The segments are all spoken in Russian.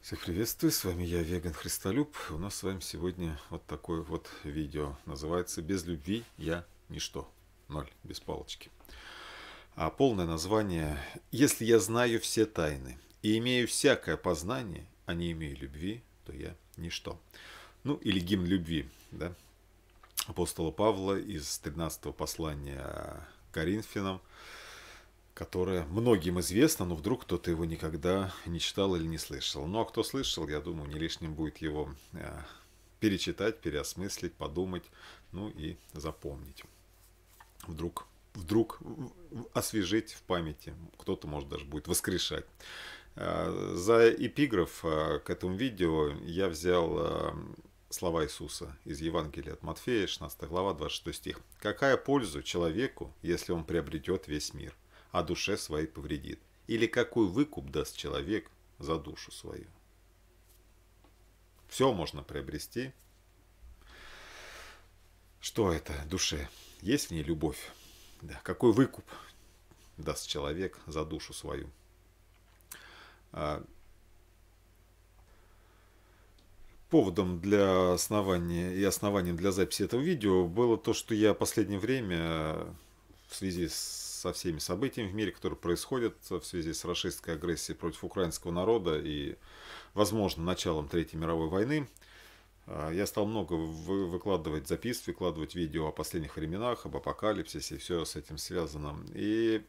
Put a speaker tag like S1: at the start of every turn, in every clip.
S1: Всех приветствую, с вами я, Веган Христолюб. У нас с вами сегодня вот такое вот видео. Называется «Без любви я ничто». Ноль, без палочки. А полное название «Если я знаю все тайны и имею всякое познание, а не имею любви, то я ничто». Ну, или гимн любви, да, апостола Павла из 13 послания Коринфянам – которое многим известно, но вдруг кто-то его никогда не читал или не слышал. Ну а кто слышал, я думаю, не лишним будет его э, перечитать, переосмыслить, подумать, ну и запомнить. Вдруг, вдруг освежить в памяти, кто-то может даже будет воскрешать. Э, за эпиграф э, к этому видео я взял слова Иисуса из Евангелия от Матфея, 16 глава, 26 стих. «Какая пользу человеку, если он приобретет весь мир?» А душе своей повредит? Или какой выкуп даст человек за душу свою? Все можно приобрести. Что это душе? Есть в ней любовь? Да. Какой выкуп даст человек за душу свою? А, поводом для основания и основанием для записи этого видео было то, что я в последнее время в связи с со всеми событиями в мире, которые происходят в связи с расистской агрессией против украинского народа и, возможно, началом Третьей мировой войны, а, я стал много выкладывать запис, выкладывать видео о последних временах, об апокалипсисе, все с этим связано. И,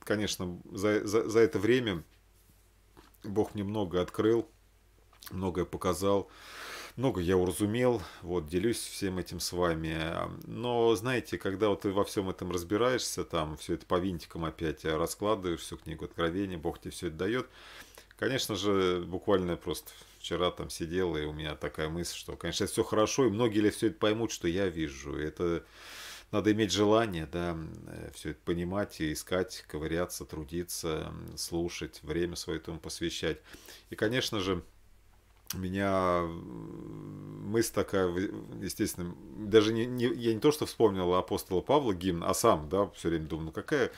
S1: конечно, за, за, за это время Бог мне много открыл, многое показал много я уразумел, вот, делюсь всем этим с вами. Но, знаете, когда вот ты во всем этом разбираешься, там, все это по винтикам опять раскладываешь, всю книгу Откровения, Бог тебе все это дает, конечно же, буквально просто вчера там сидел, и у меня такая мысль, что, конечно, все хорошо, и многие ли все это поймут, что я вижу. Это надо иметь желание, да, все это понимать и искать, ковыряться, трудиться, слушать, время свое этому посвящать. И, конечно же, меня мысль такая, естественно, даже не, не, я не то, что вспомнил апостола Павла гимн, а сам, да, все время думал, ну какая,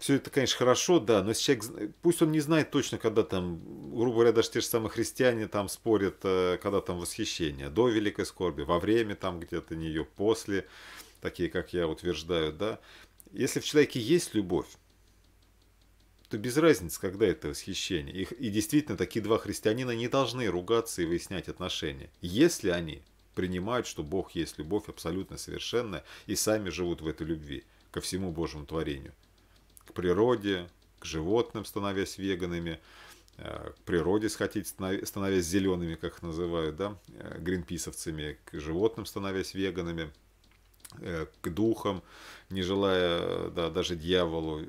S1: все это, конечно, хорошо, да, но если человек, пусть он не знает точно, когда там, грубо говоря, даже те же самые христиане там спорят, э, когда там восхищение, до великой скорби, во время там где-то нее, после, такие, как я утверждаю, да, если в человеке есть любовь, то без разницы, когда это восхищение. И, и действительно, такие два христианина не должны ругаться и выяснять отношения. Если они принимают, что Бог есть любовь абсолютно совершенная, и сами живут в этой любви ко всему Божьему творению. К природе, к животным, становясь веганами, э, к природе, хотите, становясь зелеными, как их называют, да, э, гринписовцами, к животным, становясь веганами, э, к духам, не желая да, даже дьяволу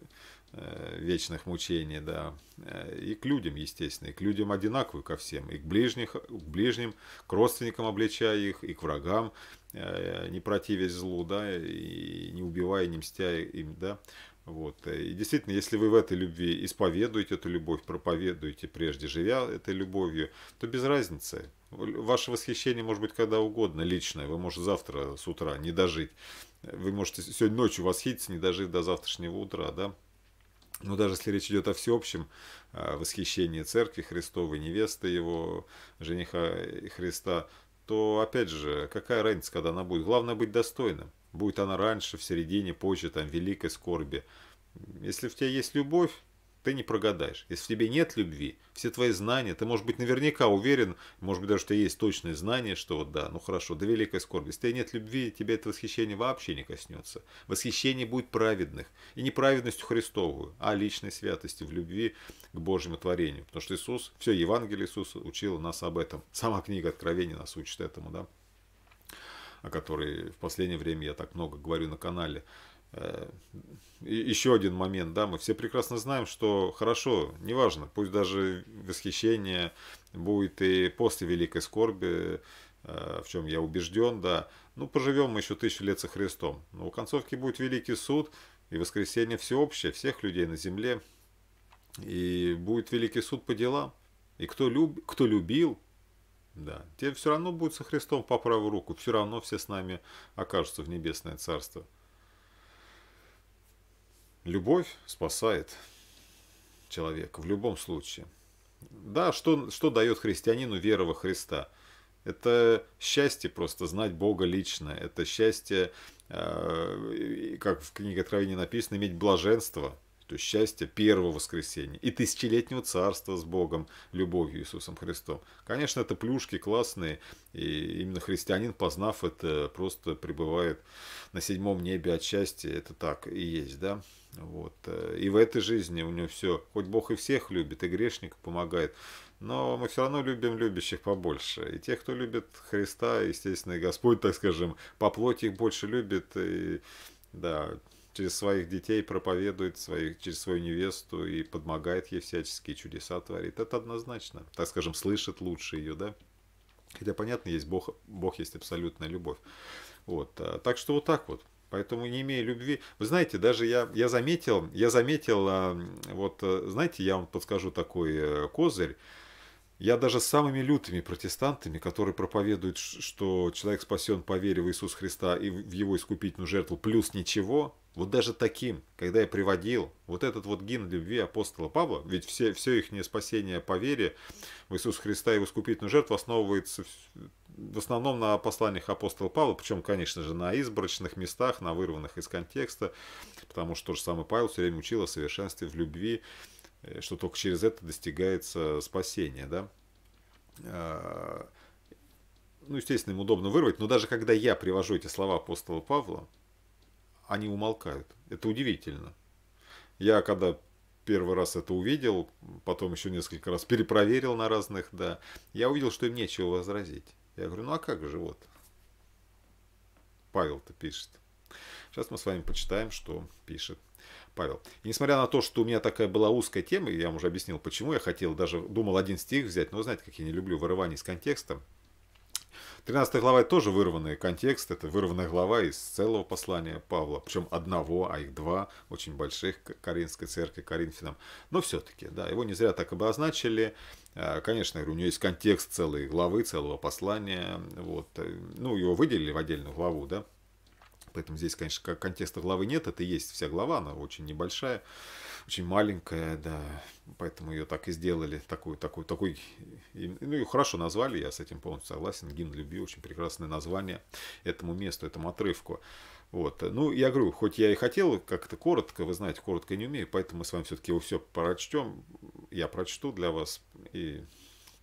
S1: вечных мучений, да, э, и к людям, естественно, и к людям одинаковые ко всем, и к, ближних, к ближним, к родственникам обличая их, и к врагам, э, не противясь злу, да, и не убивая, не мстя им, да, вот. И действительно, если вы в этой любви исповедуете эту любовь, проповедуете прежде, живя этой любовью, то без разницы. Ваше восхищение может быть когда угодно, личное. Вы можете завтра с утра не дожить. Вы можете сегодня ночью восхититься, не дожить до завтрашнего утра, да. Но даже если речь идет о всеобщем восхищении Церкви Христовой, невесты его, жениха Христа, то, опять же, какая разница, когда она будет? Главное быть достойным. Будет она раньше, в середине, позже, там, великой скорби. Если в тебя есть любовь, ты не прогадаешь. Если в тебе нет любви, все твои знания, ты, может быть, наверняка уверен, может быть, даже тебя есть точное знание, что вот да, ну хорошо, до великой скорби. Если у тебя нет любви, тебя это восхищение вообще не коснется. Восхищение будет праведных. И не праведностью Христовую, а личной святостью в любви к Божьему творению. Потому что Иисус, все Евангелие Иисуса учил нас об этом. Сама книга Откровения нас учит этому, да о которой в последнее время я так много говорю на канале. Э, еще один момент, да, мы все прекрасно знаем, что хорошо, неважно, пусть даже восхищение будет и после великой скорби, э, в чем я убежден, да, ну поживем мы еще тысячу лет со Христом, но у концовки будет великий суд и воскресение всеобщее, всех людей на земле, и будет великий суд по делам, и кто, люб, кто любил, да, те все равно будет со Христом по правую руку, все равно все с нами окажутся в небесное царство. Любовь спасает человека в любом случае. Да, что, что дает христианину вера во Христа? Это счастье просто знать Бога лично. Это счастье, э, как в книге Откровения написано, иметь блаженство – то счастье первого воскресения и тысячелетнего царства с Богом, любовью Иисусом Христом. Конечно, это плюшки классные, и именно христианин, познав это, просто пребывает на седьмом небе от счастья, это так и есть, да. Вот. И в этой жизни у него все, хоть Бог и всех любит, и грешник помогает, но мы все равно любим любящих побольше. И тех, кто любит Христа, естественно, и Господь, так скажем, по плоти их больше любит, и да, через своих детей проповедует, своих, через свою невесту и подмогает ей всяческие чудеса творит. Это однозначно. Так скажем, слышит лучше ее, да? Хотя, понятно, есть Бог, Бог есть абсолютная любовь. Вот. А, так что вот так вот. Поэтому не имея любви, вы знаете, даже я, я заметил, я заметил, а, вот, э, знаете, я вам подскажу такой э, козырь, я даже с самыми лютыми протестантами, которые проповедуют, что человек спасен по вере в Иисуса Христа и в его искупительную жертву, плюс ничего, вот даже таким, когда я приводил вот этот вот гимн любви апостола Павла, ведь все, все их спасение по вере в Иисуса Христа и в искупительную жертву основывается в основном на посланиях апостола Павла, причем, конечно же, на избранных местах, на вырванных из контекста, потому что тот же самый Павел все время учил о совершенстве в любви, что только через это достигается спасение, да. А, ну, естественно, им удобно вырвать, но даже когда я привожу эти слова апостола Павла, они умолкают. Это удивительно. Я когда первый раз это увидел, потом еще несколько раз перепроверил на разных, да, я увидел, что им нечего возразить. Я говорю, ну а как же вот? Павел-то пишет. Сейчас мы с вами почитаем, что пишет Павел. И несмотря на то, что у меня такая была узкая тема, я вам уже объяснил, почему я хотел, даже думал один стих взять, но знаете, как я не люблю вырывание из контекста. 13 глава тоже вырванный контекст, это вырванная глава из целого послания Павла, причем одного, а их два, очень больших, Каринской церкви, Коринфянам. Но все-таки, да, его не зря так обозначили. А, конечно, у него есть контекст целой главы, целого послания. Вот. Ну, его выделили в отдельную главу, да. Поэтому здесь, конечно, контекста главы нет, это и есть вся глава, она очень небольшая очень маленькая, да, поэтому ее так и сделали, такой, такой, такой, ну ее хорошо назвали, я с этим полностью согласен, гимн любви, очень прекрасное название этому месту, этому отрывку. Вот. Ну, я говорю, хоть я и хотел как-то коротко, вы знаете, коротко не умею, поэтому мы с вами все-таки его все прочтем. Я прочту для вас и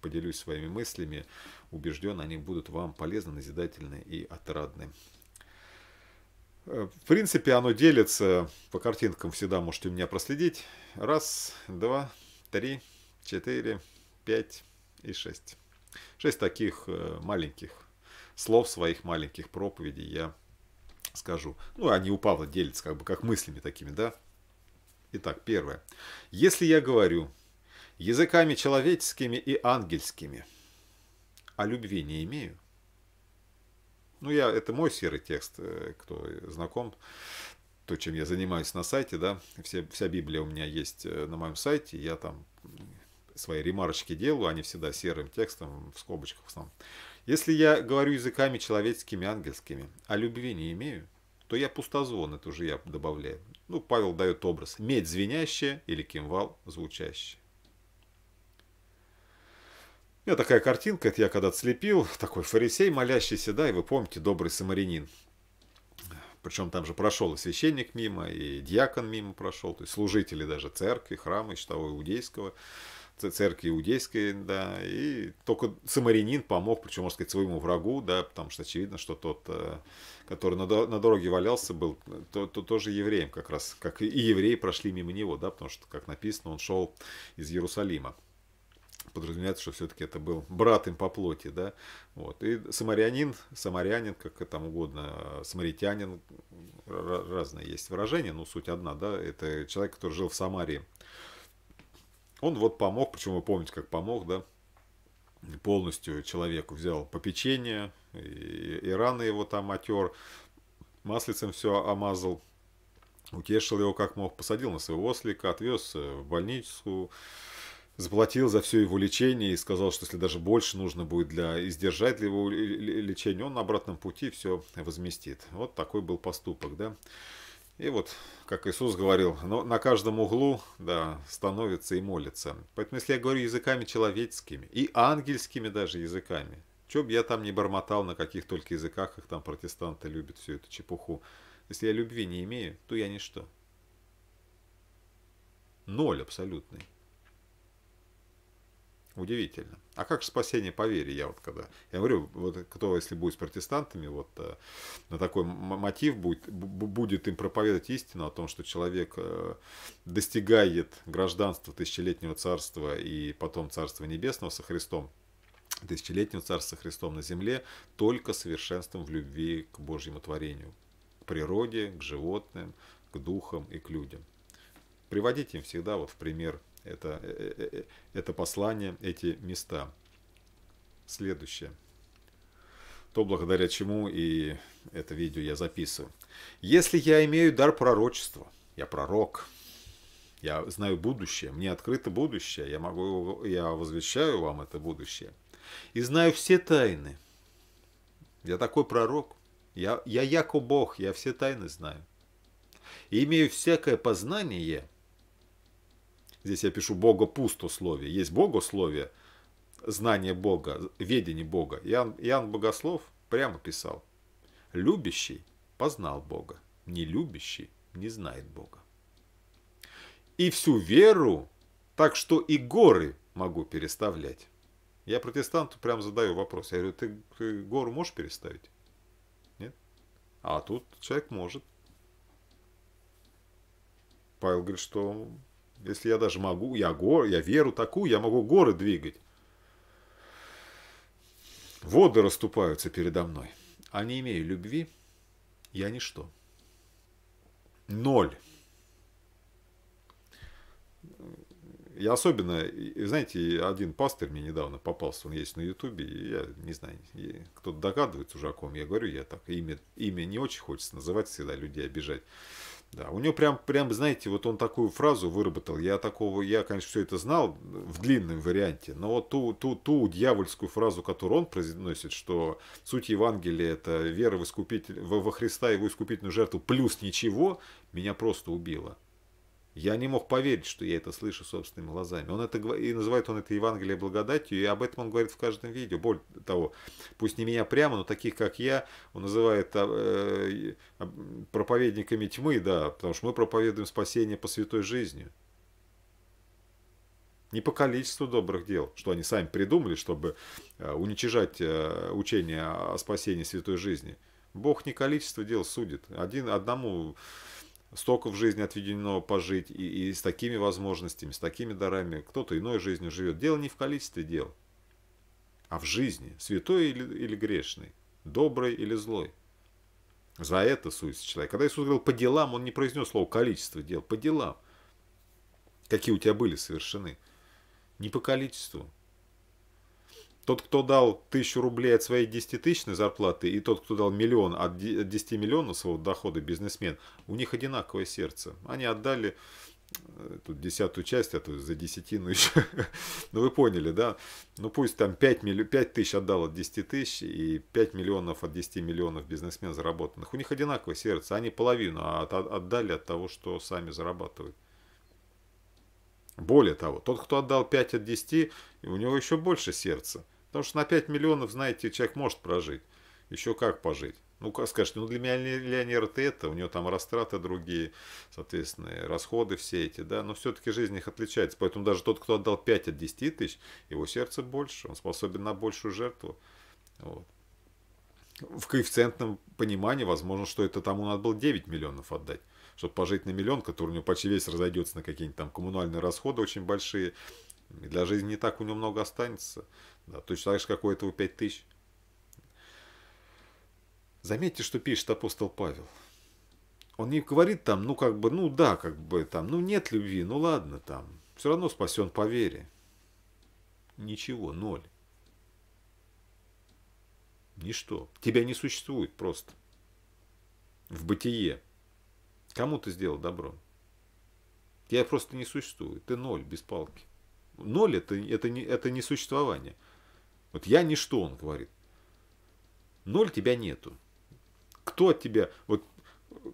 S1: поделюсь своими мыслями. Убежден, они будут вам полезны, назидательны и отрадны. В принципе, оно делится по картинкам, всегда можете у меня проследить. Раз, два, три, четыре, пять и шесть. Шесть таких э, маленьких слов своих маленьких проповедей я скажу. Ну, они у Павла делятся как бы как мыслями такими, да? Итак, первое. Если я говорю языками человеческими и ангельскими, а любви не имею, ну, я, это мой серый текст, э, кто знаком, то, чем я занимаюсь на сайте, да, все, вся Библия у меня есть э, на моем сайте, я там свои ремарочки делаю, они всегда серым текстом, в скобочках в основном. Если я говорю языками человеческими, ангельскими, а любви не имею, то я пустозвон, это уже я добавляю. Ну, Павел дает образ. Медь звенящая или кимвал звучащий. У меня такая картинка, это я когда-то слепил, такой фарисей молящийся, да, и вы помните, добрый самарянин. Причем там же прошел и священник мимо, и диакон мимо прошел, то есть служители даже церкви, храма, еще того иудейского, церкви иудейской, да, и только самарянин помог, причем, можно сказать, своему врагу, да, потому что очевидно, что тот, э, который на, на дороге валялся, был то, то, тоже евреем как раз, как и евреи прошли мимо него, да, потому что, как написано, он шел из Иерусалима подразумевается, что все-таки это был брат им по плоти, да, вот, и самарянин, самарянин, как там угодно, самаритянин, разные есть выражения, но суть одна, да, это человек, который жил в Самарии. Он вот помог, причем вы помните, как помог, да, полностью человеку взял попечение, и, и раны его там отер, маслицем все омазал, утешил его как мог, посадил на своего ослика, отвез в больницу, заплатил за все его лечение и сказал, что если даже больше нужно будет для издержать для его лечения, он на обратном пути все возместит. Вот такой был поступок, да. И вот, как Иисус говорил, но на каждом углу да, становится и молится. Поэтому, если я говорю языками человеческими и ангельскими даже языками, что бы я там не бормотал, на каких только языках их там протестанты любят всю эту чепуху. Если я любви не имею, то я ничто. Ноль абсолютный. Удивительно. А как же спасение по вере? Я вот когда... Я говорю, вот кто, если будет с протестантами, вот э, на такой мотив будет, будет им проповедовать истину о том, что человек э, достигает гражданства тысячелетнего царства и потом царства небесного со Христом, тысячелетнего царства со Христом на земле, только совершенством в любви к Божьему творению, к природе, к животным, к духам и к людям. Приводите им всегда вот в пример это, э, э, э, это послание, эти места. Следующее. То, благодаря чему и это видео я записываю. Если я имею дар пророчества, я пророк, я знаю будущее, мне открыто будущее, я могу, я возвещаю вам это будущее. И знаю все тайны. Я такой пророк. Я, я яко Бог, я все тайны знаю. И имею всякое познание – Здесь я пишу Бога пустословие. Есть богословие, знание Бога, ведение Бога. Иоанн, Иоанн Богослов прямо писал. Любящий познал Бога, не любящий не знает Бога. И всю веру, так что и горы могу переставлять. Я протестанту прям задаю вопрос. Я говорю, ты, ты гору можешь переставить? Нет? А тут человек может. Павел говорит, что если я даже могу, я, гор, я веру такую, я могу горы двигать. Воды расступаются передо мной. А не имею любви, я ничто. Ноль. Я особенно, знаете, один пастырь мне недавно попался, он есть на Ютубе, я не знаю, кто-то догадывается уже о ком я говорю, я так имя, имя не очень хочется называть, всегда людей обижать. Да, у него прям, прям, знаете, вот он такую фразу выработал. Я такого, я, конечно, все это знал в длинном варианте, но вот ту, ту, ту дьявольскую фразу, которую он произносит, что суть Евангелия это вера в искупитель, во Христа и его искупительную жертву плюс ничего, меня просто убило. Я не мог поверить, что я это слышу собственными глазами. Он это и называет он это Евангелие благодатью, и об этом он говорит в каждом видео. Более того, пусть не меня прямо, но таких, как я, он называет э, проповедниками тьмы, да, потому что мы проповедуем спасение по святой жизни. Не по количеству добрых дел, что они сами придумали, чтобы э, уничижать э, учение о спасении святой жизни. Бог не количество дел судит. Один, одному столько в жизни отведено пожить, и, и с такими возможностями, с такими дарами, кто-то иной жизнью живет. Дело не в количестве дел, а в жизни, святой или, или грешный, добрый или злой. За это судится человек. Когда Иисус говорил по делам, он не произнес слово количество дел, по делам. Какие у тебя были совершены. Не по количеству, тот, кто дал тысячу рублей от своей десятитысячной зарплаты, и тот, кто дал миллион от 10 миллионов своего дохода, бизнесмен, у них одинаковое сердце. Они отдали э, тут десятую часть, а то за десятину еще. ну, вы поняли, да? Ну, пусть там 5, милли... 5 тысяч отдал от 10 тысяч и 5 миллионов от 10 миллионов бизнесмен заработанных. У них одинаковое сердце. Они половину от... отдали от того, что сами зарабатывают. Более того, тот, кто отдал 5 от 10, у него еще больше сердца. Потому что на 5 миллионов, знаете, человек может прожить. Еще как пожить. Ну, как скажете, ну для миллионера ты это, у него там растраты другие, соответственно, расходы все эти, да, но все-таки жизнь их отличается. Поэтому даже тот, кто отдал 5 от 10 тысяч, его сердце больше, он способен на большую жертву. Вот. В коэффициентном понимании, возможно, что это тому надо было 9 миллионов отдать, чтобы пожить на миллион, который у него почти весь разойдется на какие-нибудь там коммунальные расходы очень большие, и для жизни не так у него много останется. Да, точно так же, как у этого 5 тысяч. Заметьте, что пишет апостол Павел. Он не говорит там, ну как бы, ну да, как бы там, ну нет любви, ну ладно там. Все равно спасен по вере. Ничего, ноль. Ничто. Тебя не существует просто. В бытие. Кому ты сделал добро? Тебя просто не существует. Ты ноль без палки. Ноль это, это, не, это не существование. Вот я ничто, он говорит. Ноль тебя нету. Кто от тебя, вот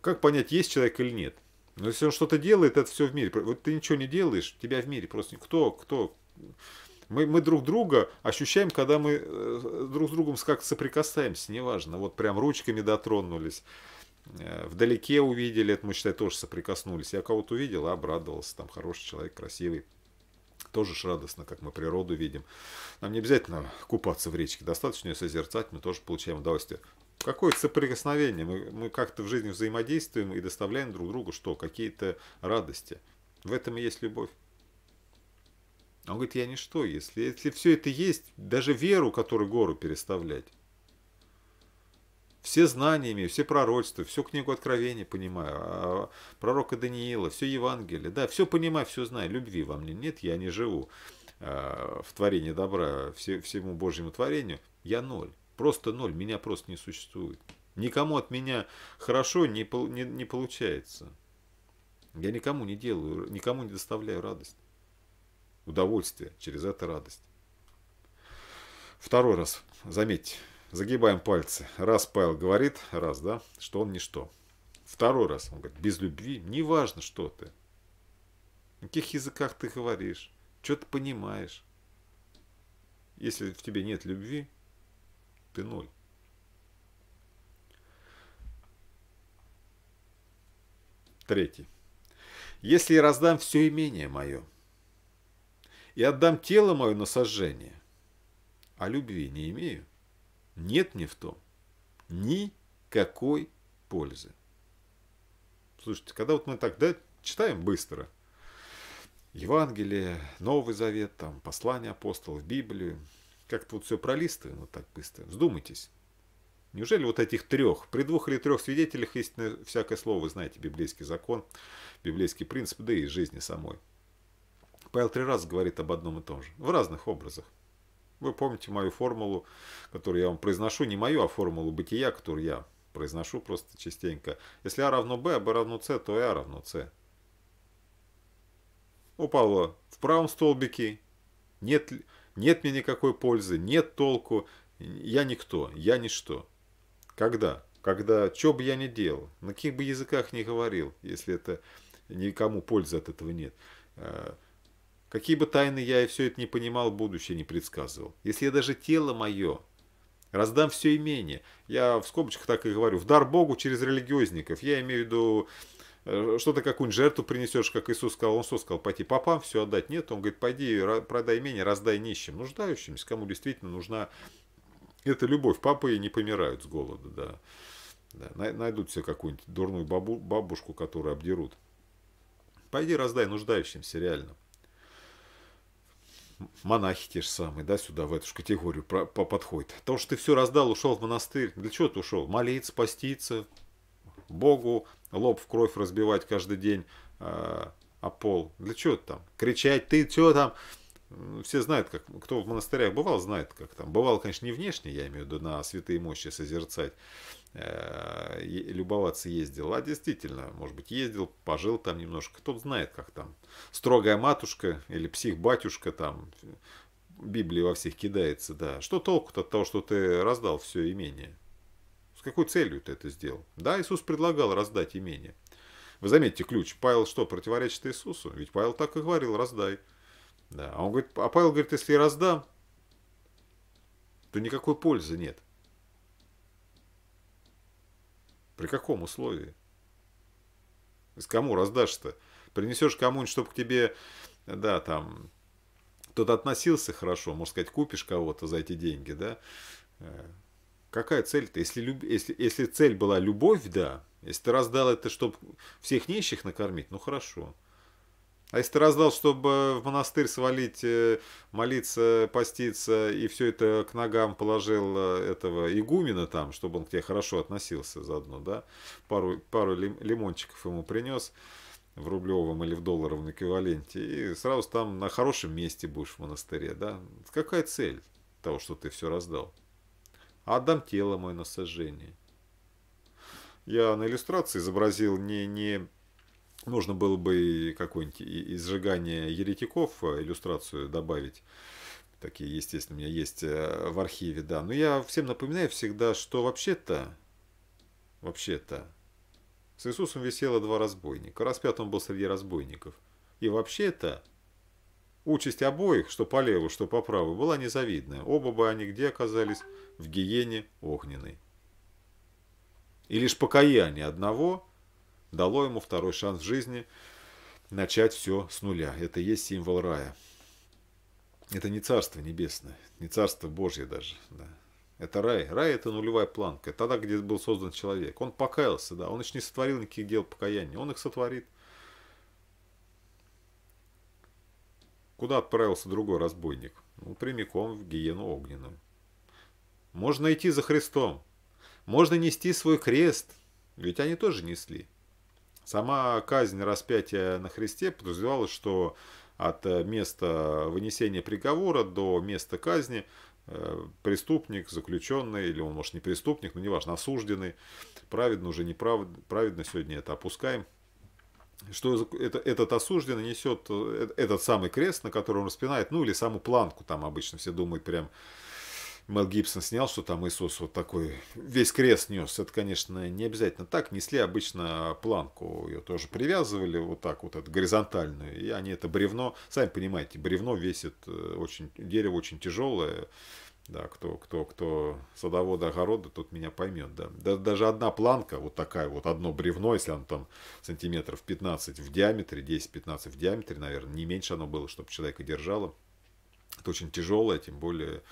S1: как понять, есть человек или нет? Но если он что-то делает, это все в мире. Вот ты ничего не делаешь, тебя в мире просто кто, кто. Мы, мы друг друга ощущаем, когда мы э, друг с другом как соприкасаемся, неважно. Вот прям ручками дотронулись, э, вдалеке увидели, это мы, считай, тоже соприкоснулись. Я кого-то увидел, обрадовался, там хороший человек, красивый. Тоже ж радостно, как мы природу видим. Нам не обязательно купаться в речке, достаточно ее созерцать, мы тоже получаем удовольствие. Какое-то соприкосновение. Мы, мы как-то в жизни взаимодействуем и доставляем друг другу что? Какие-то радости. В этом и есть любовь. Он говорит, я ничто, если, если все это есть, даже веру, которую гору переставлять. Все знания имею, все пророчества, всю книгу Откровения понимаю, а пророка Даниила, все Евангелие, да, все понимаю, все знаю, любви во мне нет, я не живу а, в творении добра, все, всему Божьему творению, я ноль. Просто ноль, меня просто не существует. Никому от меня хорошо не, не, не получается. Я никому не делаю, никому не доставляю радость. Удовольствие, через это радость. Второй раз, заметьте, загибаем пальцы. Раз Павел говорит, раз, да, что он ничто. Второй раз он говорит, без любви, неважно, что ты. На каких языках ты говоришь, что ты понимаешь. Если в тебе нет любви, ты ноль. Третий. Если я раздам все имение мое и отдам тело мое на сожжение, а любви не имею, нет мне в том никакой пользы. Слушайте, когда вот мы так да, читаем быстро Евангелие, Новый Завет, там, послание апостолов, Библию, как-то вот все пролистываем вот так быстро. Вздумайтесь. Неужели вот этих трех, при двух или трех свидетелях истинное всякое слово, вы знаете, библейский закон, библейский принцип, да и жизни самой. Павел три раза говорит об одном и том же, в разных образах. Вы помните мою формулу, которую я вам произношу, не мою, а формулу бытия, которую я произношу просто частенько. Если А равно Б, а Б равно С, то и А равно С. У Павла в правом столбике нет нет мне никакой пользы, нет толку, я никто, я ничто. Когда? Когда, что бы я ни делал, на каких бы языках ни говорил, если это никому пользы от этого нет. Какие бы тайны я и все это не понимал, будущее не предсказывал. Если я даже тело мое раздам все имение, я в скобочках так и говорю, в дар Богу через религиозников, я имею в виду Э, что ты какую-нибудь жертву принесешь, как Иисус сказал, он что сказал, пойти попам все отдать? Нет, он говорит, пойди, продай имение, раздай нищим, нуждающимся, кому действительно нужна эта любовь. Папы не помирают с голода, да. да. Найдут себе какую-нибудь дурную бабу, бабушку, которую обдерут. Пойди раздай нуждающимся, реально. Монахи те же самые, да, сюда, в эту же категорию по подходят. То, что ты все раздал, ушел в монастырь. Для чего ты ушел? Молиться, поститься, Богу лоб в кровь разбивать каждый день э, о пол. Для чего там? Кричать, ты что там? Все знают, как, кто в монастырях бывал, знает, как там. Бывал, конечно, не внешне, я имею в виду, на святые мощи созерцать, любоваться ездил, а действительно, может быть, ездил, пожил там немножко. Кто знает, как там. Строгая матушка или псих-батюшка там, Библии во всех кидается, да. Что толку-то от того, что ты раздал все имение? С какой целью ты это сделал? Да, Иисус предлагал раздать имение. Вы заметите ключ. Павел что, противоречит Иисусу? Ведь Павел так и говорил, раздай. Да. А он говорит, а Павел говорит, если я раздам, то никакой пользы нет. При каком условии? С кому раздашь-то? Принесешь кому-нибудь, чтобы к тебе, да, там, кто-то относился хорошо, можно сказать, купишь кого-то за эти деньги, да, э, Какая цель-то? Если, люб... если, если цель была любовь, да. Если ты раздал это, чтобы всех нищих накормить, ну хорошо. А если ты раздал, чтобы в монастырь свалить, э, молиться, поститься, и все это к ногам положил э, этого игумена там, чтобы он к тебе хорошо относился заодно, да, пару, пару лимончиков ему принес в рублевом или в долларовом эквиваленте, и сразу там на хорошем месте будешь в монастыре, да. Какая цель того, что ты все раздал? отдам тело мое на сожжение. Я на иллюстрации изобразил не, не нужно было бы какое-нибудь изжигание еретиков, а, иллюстрацию добавить. Такие, естественно, у меня есть э, в архиве, да. Но я всем напоминаю всегда, что вообще-то, вообще-то, С Иисусом висело два разбойника. Распят он был среди разбойников. И вообще-то участь обоих, что по левую, что по правую, была незавидная. Оба бы они где оказались? В гиене огненной. И лишь покаяние одного дало ему второй шанс в жизни начать все с нуля. Это и есть символ рая. Это не царство небесное, не царство Божье даже. Да. Это рай. Рай это нулевая планка. Тогда, где был создан человек. Он покаялся, да. Он еще не сотворил никаких дел покаяния. Он их сотворит. Куда отправился другой разбойник? Ну, прямиком в гиену огненную. Можно идти за Христом. Можно нести свой крест. Ведь они тоже несли. Сама казнь распятия на Христе подразумевала, что от места вынесения приговора до места казни Э, преступник, заключенный, или он, может, не преступник, но неважно, осужденный, праведно уже неправедно, праведно сегодня это опускаем, что это, этот осужденный несет э, этот самый крест, на который он распинает, ну или саму планку, там обычно все думают прям, Мел Гибсон снял, что там Иисус вот такой весь крест нес. Это, конечно, не обязательно так. Несли обычно планку, ее тоже привязывали вот так вот, это горизонтальную. И они это бревно, сами понимаете, бревно весит э, очень, дерево очень тяжелое. Да, кто, кто, кто садовода огорода, тот меня поймет. Да. да. Даже одна планка, вот такая вот, одно бревно, если оно там сантиметров 15 в диаметре, 10-15 в диаметре, наверное, не меньше оно было, чтобы человека держало. Это очень тяжелое, тем более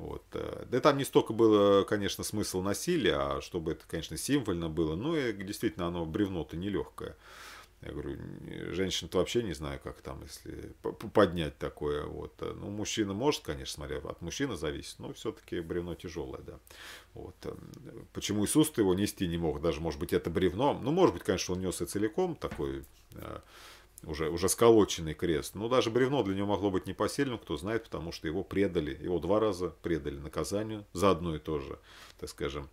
S1: вот. Э, да там не столько было, конечно, смысл насилия, а чтобы это, конечно, символьно было. Ну и действительно оно бревно-то нелегкое. Я говорю, женщина-то вообще не знаю, как там, если поднять такое. Вот. Э, ну, мужчина может, конечно, смотря от мужчины зависит, но все-таки бревно тяжелое, да. Вот. Э, почему Иисус-то его нести не мог? Даже, может быть, это бревно. Ну, может быть, конечно, он нес и целиком такой уже, уже сколоченный крест. Но даже бревно для него могло быть непосильным, кто знает, потому что его предали, его два раза предали наказанию за одно и то же, так скажем,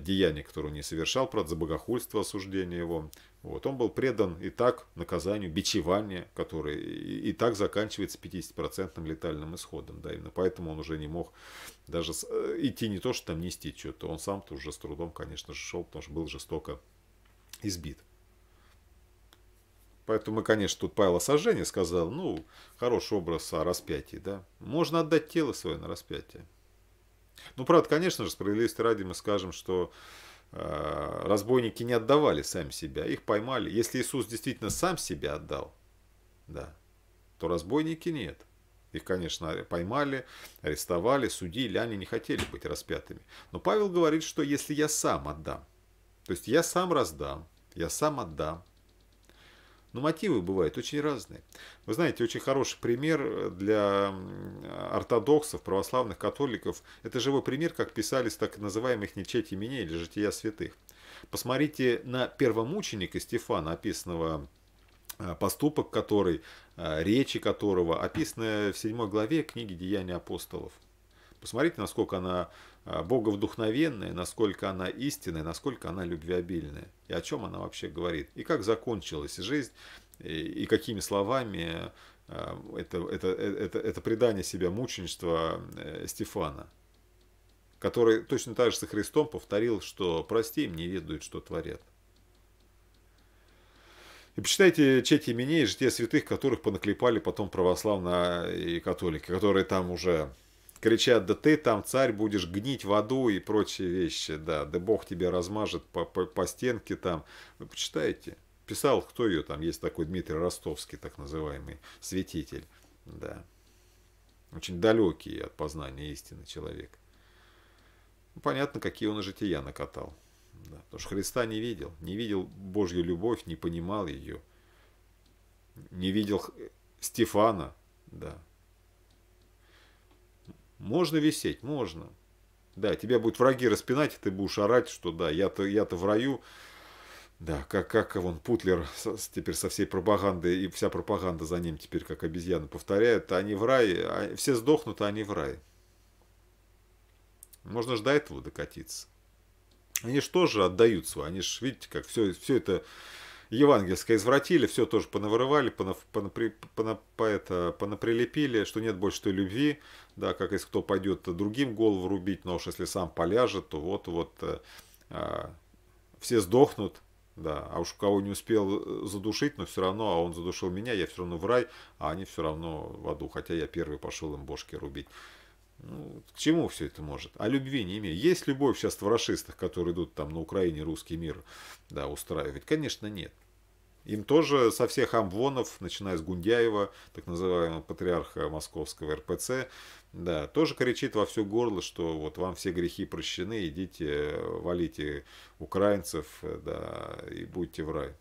S1: деяние, которое он не совершал, правда, за богохульство осуждение его. Вот, он был предан и так наказанию, бичевание, которое и, и так заканчивается 50% летальным исходом. Да, именно поэтому он уже не мог даже э, идти не то, что там нести что-то. Он сам-то уже с трудом, конечно же, шел, потому что был жестоко избит. Поэтому, конечно, тут Павел о сказал, ну, хороший образ о распятии, да. Можно отдать тело свое на распятие. Ну, правда, конечно же, справедливости ради мы скажем, что э, разбойники не отдавали сами себя, их поймали. Если Иисус действительно сам себя отдал, да, то разбойники нет. Их, конечно, поймали, арестовали, судили, они не хотели быть распятыми. Но Павел говорит, что если я сам отдам, то есть я сам раздам, я сам отдам, но мотивы бывают очень разные. Вы знаете, очень хороший пример для ортодоксов, православных католиков. Это живой пример, как писались так называемых нечети именей или жития святых. Посмотрите на первомученика Стефана, описанного а, поступок который, а, речи которого описаны в 7 главе книги «Деяния апостолов». Посмотрите, насколько она боговдухновенная, насколько она истинная, насколько она любвеобильная. И о чем она вообще говорит. И как закончилась жизнь, и, какими словами а, это, это, это, это предание себя мученичества э, Стефана, который точно так же со Христом повторил, что прости им, не ведают, что творят. И почитайте чети именей и жития святых, которых понаклепали потом православные и католики, которые там уже кричат, да ты там царь будешь гнить в аду и прочие вещи, да, да Бог тебя размажет по, по, по стенке там. Вы почитайте. Писал, кто ее там, есть такой Дмитрий Ростовский, так называемый святитель, да. Очень далекий от познания истины человек. Ну, понятно, какие он и жития накатал. Да, потому что Христа не видел, не видел Божью любовь, не понимал ее, не видел Стефана, да, можно висеть, можно. Да, тебя будут враги распинать, и ты будешь орать, что да, я-то я в раю. Да, как, как вон Путлер теперь со всей пропагандой, и вся пропаганда за ним теперь как обезьяны повторяют, они в рае, а все сдохнут, а они в рае. Можно же до этого докатиться. Они же тоже отдают свой, они же, видите, как все, все это евангельское извратили, все тоже понавырывали, понапри, понап, по это, понаприлепили, что нет больше той любви, да, как если кто пойдет другим голову рубить, но уж если сам поляжет, то вот, вот, э, а, все сдохнут, да, а уж кого не успел задушить, но все равно, а он задушил меня, я все равно в рай, а они все равно в аду, хотя я первый пошел им бошки рубить. Ну, к чему все это может? А любви не имею. Есть любовь сейчас в расистах, которые идут там на Украине русский мир да, устраивать? Конечно, нет. Им тоже со всех амвонов, начиная с Гундяева, так называемого патриарха московского РПЦ, да, тоже кричит во все горло, что вот вам все грехи прощены, идите, валите украинцев, да, и будьте в рай.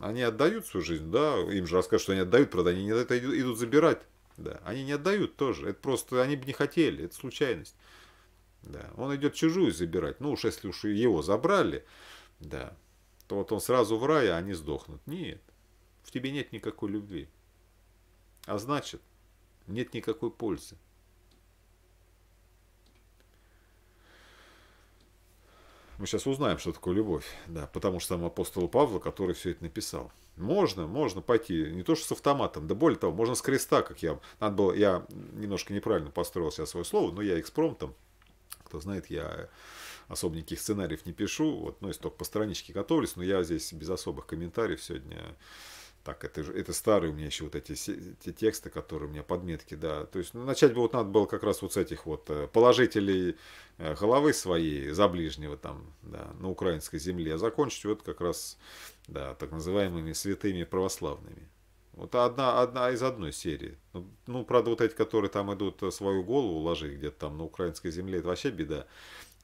S1: Они отдают свою жизнь, да, им же расскажут, что они отдают, правда, они не это идут забирать, да, они не отдают тоже, это просто, они бы не хотели, это случайность, да, он идет чужую забирать, ну уж если уж его забрали, да, то вот он сразу в рай, а они сдохнут. Нет, в тебе нет никакой любви. А значит, нет никакой пользы. Мы сейчас узнаем, что такое любовь, да, потому что там апостол Павла, который все это написал. Можно, можно пойти, не то что с автоматом, да более того, можно с креста, как я, надо было, я немножко неправильно построил сейчас свое слово, но я экспромтом, кто знает, я особо никаких сценариев не пишу, вот, ну, если только по страничке готовлюсь, но я здесь без особых комментариев сегодня так, это, это старые у меня еще вот эти, эти тексты, которые у меня подметки, да. То есть ну, начать бы вот надо было как раз вот с этих вот э, положителей э, головы своей за ближнего там, да, на украинской земле, а закончить вот как раз, да, так называемыми святыми православными. Вот одна, одна из одной серии. Ну, ну, правда, вот эти, которые там идут э, свою голову ложить где-то там на украинской земле, это вообще беда.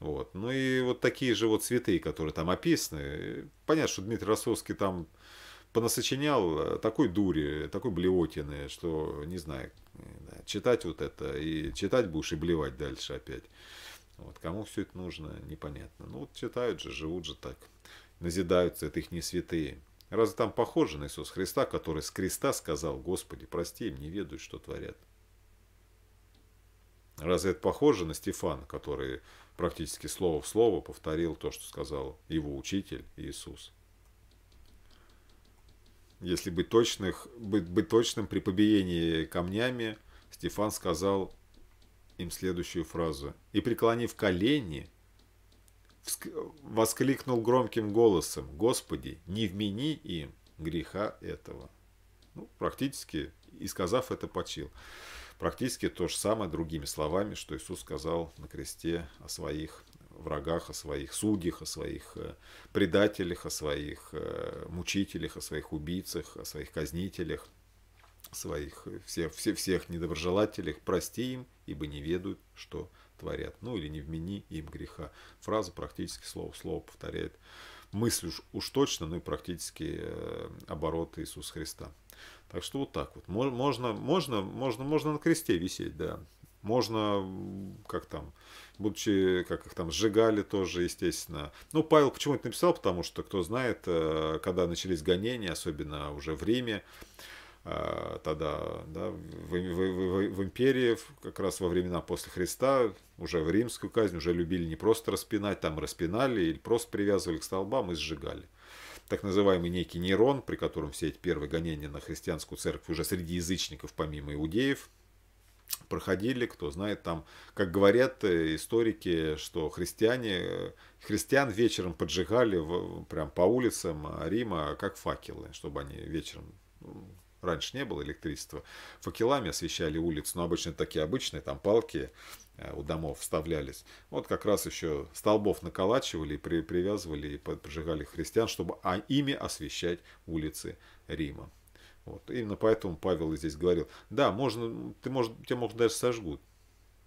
S1: Вот. Ну и вот такие же вот цветы, которые там описаны. Понятно, что Дмитрий Ростовский там понасочинял э, такой дури, такой блевотины, что, не знаю, читать вот это, и читать будешь и блевать дальше опять. Вот, кому все это нужно, непонятно. Ну вот читают же, живут же так, назидаются, это их не святые. Разве там похоже на Иисуса Христа, который с креста сказал, Господи, прости им, не ведают, что творят. Разве это похоже на Стефана, который практически слово в слово повторил то, что сказал его учитель Иисус? Если быть, точных, быть, быть точным при побиении камнями, Стефан сказал им следующую фразу. «И, преклонив колени, воскликнул громким голосом, «Господи, не вмени им греха этого». Ну, практически, и сказав это, почил. Практически то же самое другими словами, что Иисус сказал на кресте о своих врагах, о своих судьях, о своих э, предателях, о своих э, мучителях, о своих убийцах, о своих казнителях, своих э, всех, всех, всех недоброжелателях. Прости им, ибо не ведают, что творят. Ну или не вмени им греха. Фраза практически слово в слово повторяет мысль уж, уж точно, ну и практически обороты Иисуса Христа. Так что вот так вот. Можно, можно, можно, можно на кресте висеть, да. Можно, как там, будучи, как их там, сжигали тоже, естественно. Ну, Павел почему это написал, потому что, кто знает, э, когда начались гонения, особенно уже в Риме, э, тогда да, в, в, в, в империи, как раз во времена после Христа, уже в римскую казнь, уже любили не просто распинать, там распинали или просто привязывали к столбам и сжигали. Так называемый некий Нерон, при котором все эти первые гонения на христианскую церковь уже среди язычников, помимо иудеев, проходили, кто знает, там, как говорят э, историки, что христиане, э, христиан вечером поджигали в, прям по улицам Рима, как факелы, чтобы они вечером раньше не было электричества, факелами освещали улицу, но обычно такие обычные, там палки э, у домов вставлялись. Вот как раз еще столбов наколачивали, при, привязывали и поджигали христиан, чтобы а, ими освещать улицы Рима. Вот. Именно поэтому Павел здесь говорил, да, можно, ты, может, тебя, может, даже сожгут.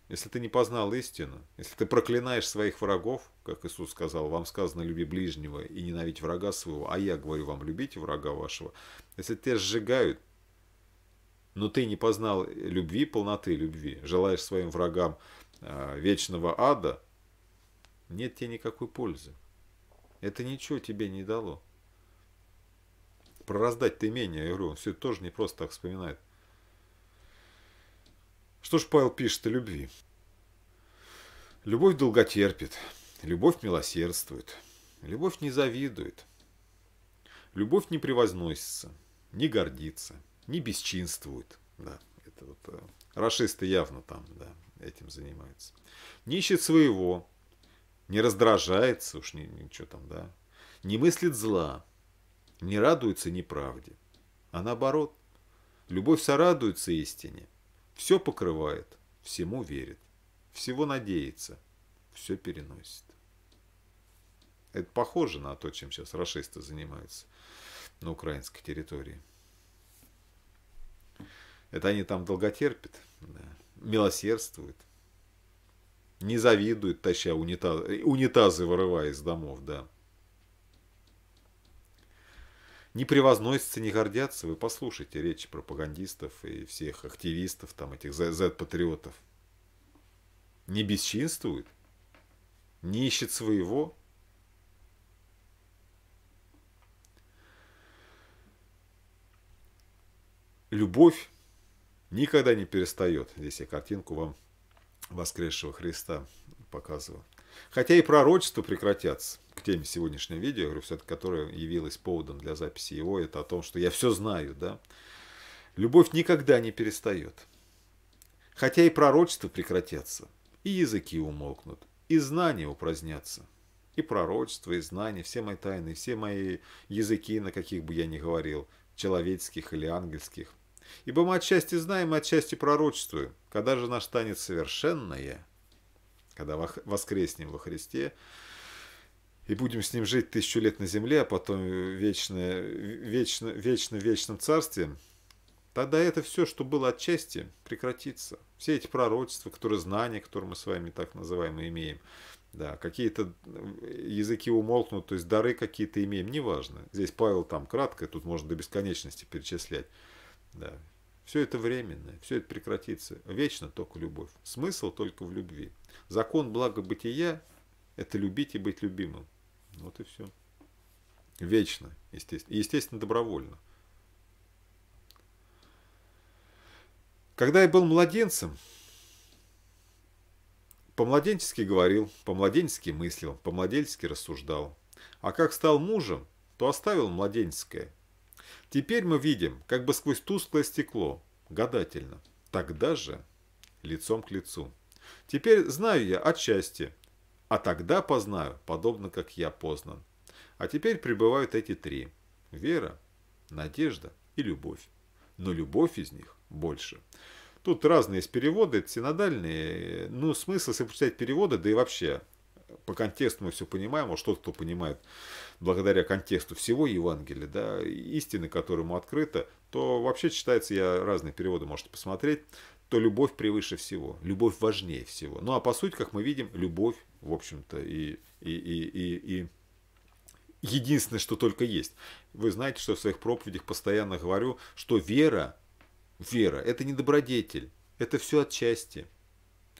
S1: Если ты не познал истину, если ты проклинаешь своих врагов, как Иисус сказал, вам сказано, люби ближнего и ненавидь врага своего, а я говорю вам, любите врага вашего. Если тебя сжигают, но ты не познал любви, полноты любви, желаешь своим врагам э, вечного ада, нет тебе никакой пользы. Это ничего тебе не дало про раздать-то имение, я говорю, он все это тоже не просто так вспоминает. Что ж Павел пишет о любви? Любовь долготерпит, любовь милосердствует, любовь не завидует, любовь не превозносится, не гордится, не бесчинствует. Да, это вот э, расисты явно там, да, этим занимаются. Не ищет своего, не раздражается, уж ничего там, да, не мыслит зла, не радуется неправде, а наоборот, любовь сорадуется истине, все покрывает, всему верит, всего надеется, все переносит. Это похоже на то, чем сейчас расисты занимаются на украинской территории. Это они там долготерпят, да, милосердствуют, не завидуют, таща унитазы, унитазы вырывая из домов, да. Не превозносятся, не гордятся. Вы послушайте речи пропагандистов и всех активистов, там, этих Z-патриотов. Не бесчинствуют, не ищет своего, любовь никогда не перестает. Здесь я картинку вам воскресшего Христа показываю. Хотя и пророчества прекратятся к теме сегодняшнего видео, говорю, все-таки, которое явилось поводом для записи его, это о том, что я все знаю, да. Любовь никогда не перестает. Хотя и пророчества прекратятся, и языки умолкнут, и знания упразднятся. И пророчества, и знания, все мои тайны, все мои языки, на каких бы я ни говорил, человеческих или ангельских. Ибо мы отчасти знаем отчасти пророчествуем. Когда же настанет совершенное, когда воскреснем во Христе, и будем с ним жить тысячу лет на земле, а потом вечно, вечно, вечно, вечном царстве, тогда это все, что было отчасти, прекратится. Все эти пророчества, которые знания, которые мы с вами так называем, имеем, да, какие-то языки умолкнут, то есть дары какие-то имеем, неважно. Здесь Павел там кратко, тут можно до бесконечности перечислять. Да. Все это временно, все это прекратится. Вечно только любовь. Смысл только в любви. Закон благобытия – это любить и быть любимым. Вот и все. Вечно, естественно. И, естественно, добровольно. Когда я был младенцем, по-младенчески говорил, по-младенчески мыслил, по-младенчески рассуждал. А как стал мужем, то оставил младенческое. Теперь мы видим, как бы сквозь тусклое стекло, гадательно. Тогда же лицом к лицу. Теперь знаю я отчасти, а тогда познаю, подобно как я познан. А теперь пребывают эти три. Вера, надежда и любовь. Но любовь из них больше. Тут разные переводы, синодальные. Ну, смысл, если почитать переводы, да и вообще, по контексту мы все понимаем, а что кто понимает благодаря контексту всего Евангелия, да, истины, которому открыто, то вообще читается, я разные переводы можете посмотреть, то любовь превыше всего, любовь важнее всего. Ну а по сути, как мы видим, любовь, в общем-то, и, и, и, и, и единственное, что только есть. Вы знаете, что в своих проповедях постоянно говорю, что вера, вера, это не добродетель, это все отчасти,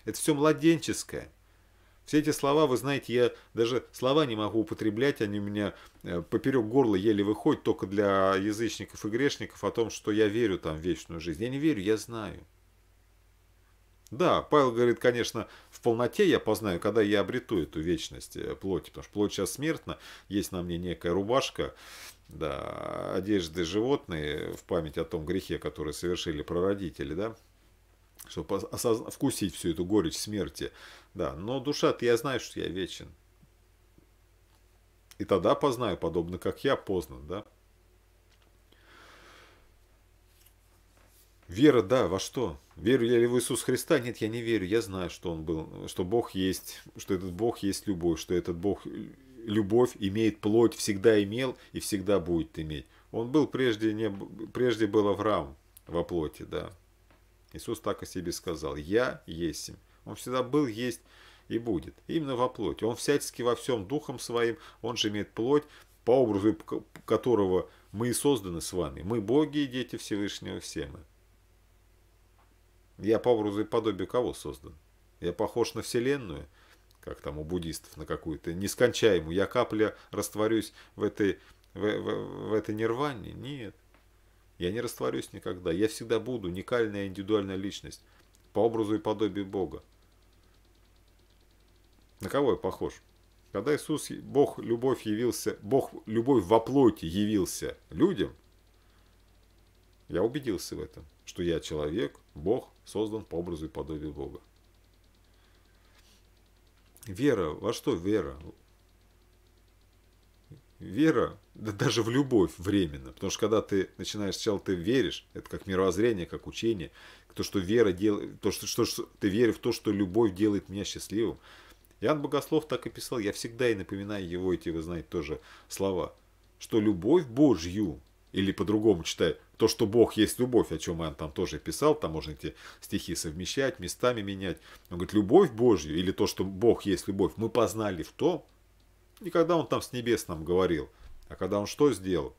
S1: это все младенческое. Все эти слова, вы знаете, я даже слова не могу употреблять, они у меня э, поперек горла еле выходят только для язычников и грешников о том, что я верю там в вечную жизнь. Я не верю, я знаю. Да, Павел говорит, конечно, в полноте я познаю, когда я обрету эту вечность э, плоти, потому что плоть сейчас смертна, есть на мне некая рубашка, да, одежды животные в память о том грехе, который совершили прародители, да, чтобы осозна- вкусить всю эту горечь смерти, да, но душа-то я знаю, что я вечен. И тогда познаю, подобно как я познан, да. Вера, да, во что? Верю я ли в Иисус Христа? Нет, я не верю. Я знаю, что Он был, что Бог есть, что этот Бог есть любовь, что этот Бог любовь имеет плоть, всегда имел и всегда будет иметь. Он был прежде, не, прежде был Авраам во плоти, да. Иисус так о себе сказал. Я есть. Он всегда был, есть и будет. Именно во плоти. Он всячески во всем духом своим, он же имеет плоть, по образу которого мы и созданы с вами. Мы боги и дети Всевышнего все мы. Я по образу и подобию кого создан? Я похож на Вселенную, как там у буддистов, на какую-то нескончаемую. Я капля растворюсь в этой, в, в, в этой нирване? Нет. Я не растворюсь никогда. Я всегда буду уникальная индивидуальная личность по образу и подобию Бога. На кого я похож? Когда Иисус, Бог, любовь явился, Бог, любовь во плоти явился людям, я убедился в этом, что я человек, Бог, создан по образу и подобию Бога. Вера, во что вера? Вера, да даже в любовь временно. Потому что когда ты начинаешь сначала ты веришь, это как мировоззрение, как учение, то, что вера делает, то, что, что, что ты веришь в то, что любовь делает меня счастливым. Иоанн Богослов так и писал, я всегда и напоминаю его эти, вы знаете, тоже слова, что любовь Божью, или по-другому читаю, то, что Бог есть любовь, о чем Иоанн там тоже писал, там можно эти стихи совмещать, местами менять. Он говорит, любовь Божью, или то, что Бог есть любовь, мы познали в том, не когда он там с небес нам говорил, а когда он что сделал?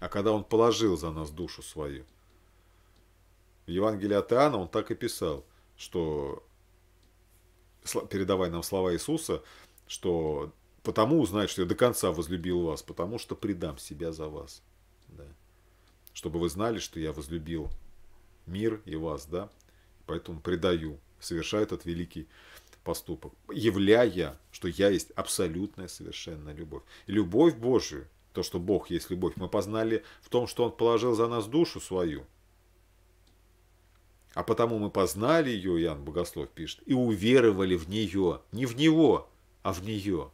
S1: А когда он положил за нас душу свою. В Евангелии от Иоанна он так и писал, что, передавая нам слова Иисуса, что потому узнать, что я до конца возлюбил вас, потому что предам себя за вас. Да. Чтобы вы знали, что я возлюбил мир и вас, да, поэтому предаю, совершаю этот великий поступок, являя, что я есть абсолютная совершенная любовь. Любовь Божию, то, что Бог есть любовь, мы познали в том, что Он положил за нас душу свою. А потому мы познали ее, Иоанн Богослов пишет, и уверовали в нее. Не в него, а в нее.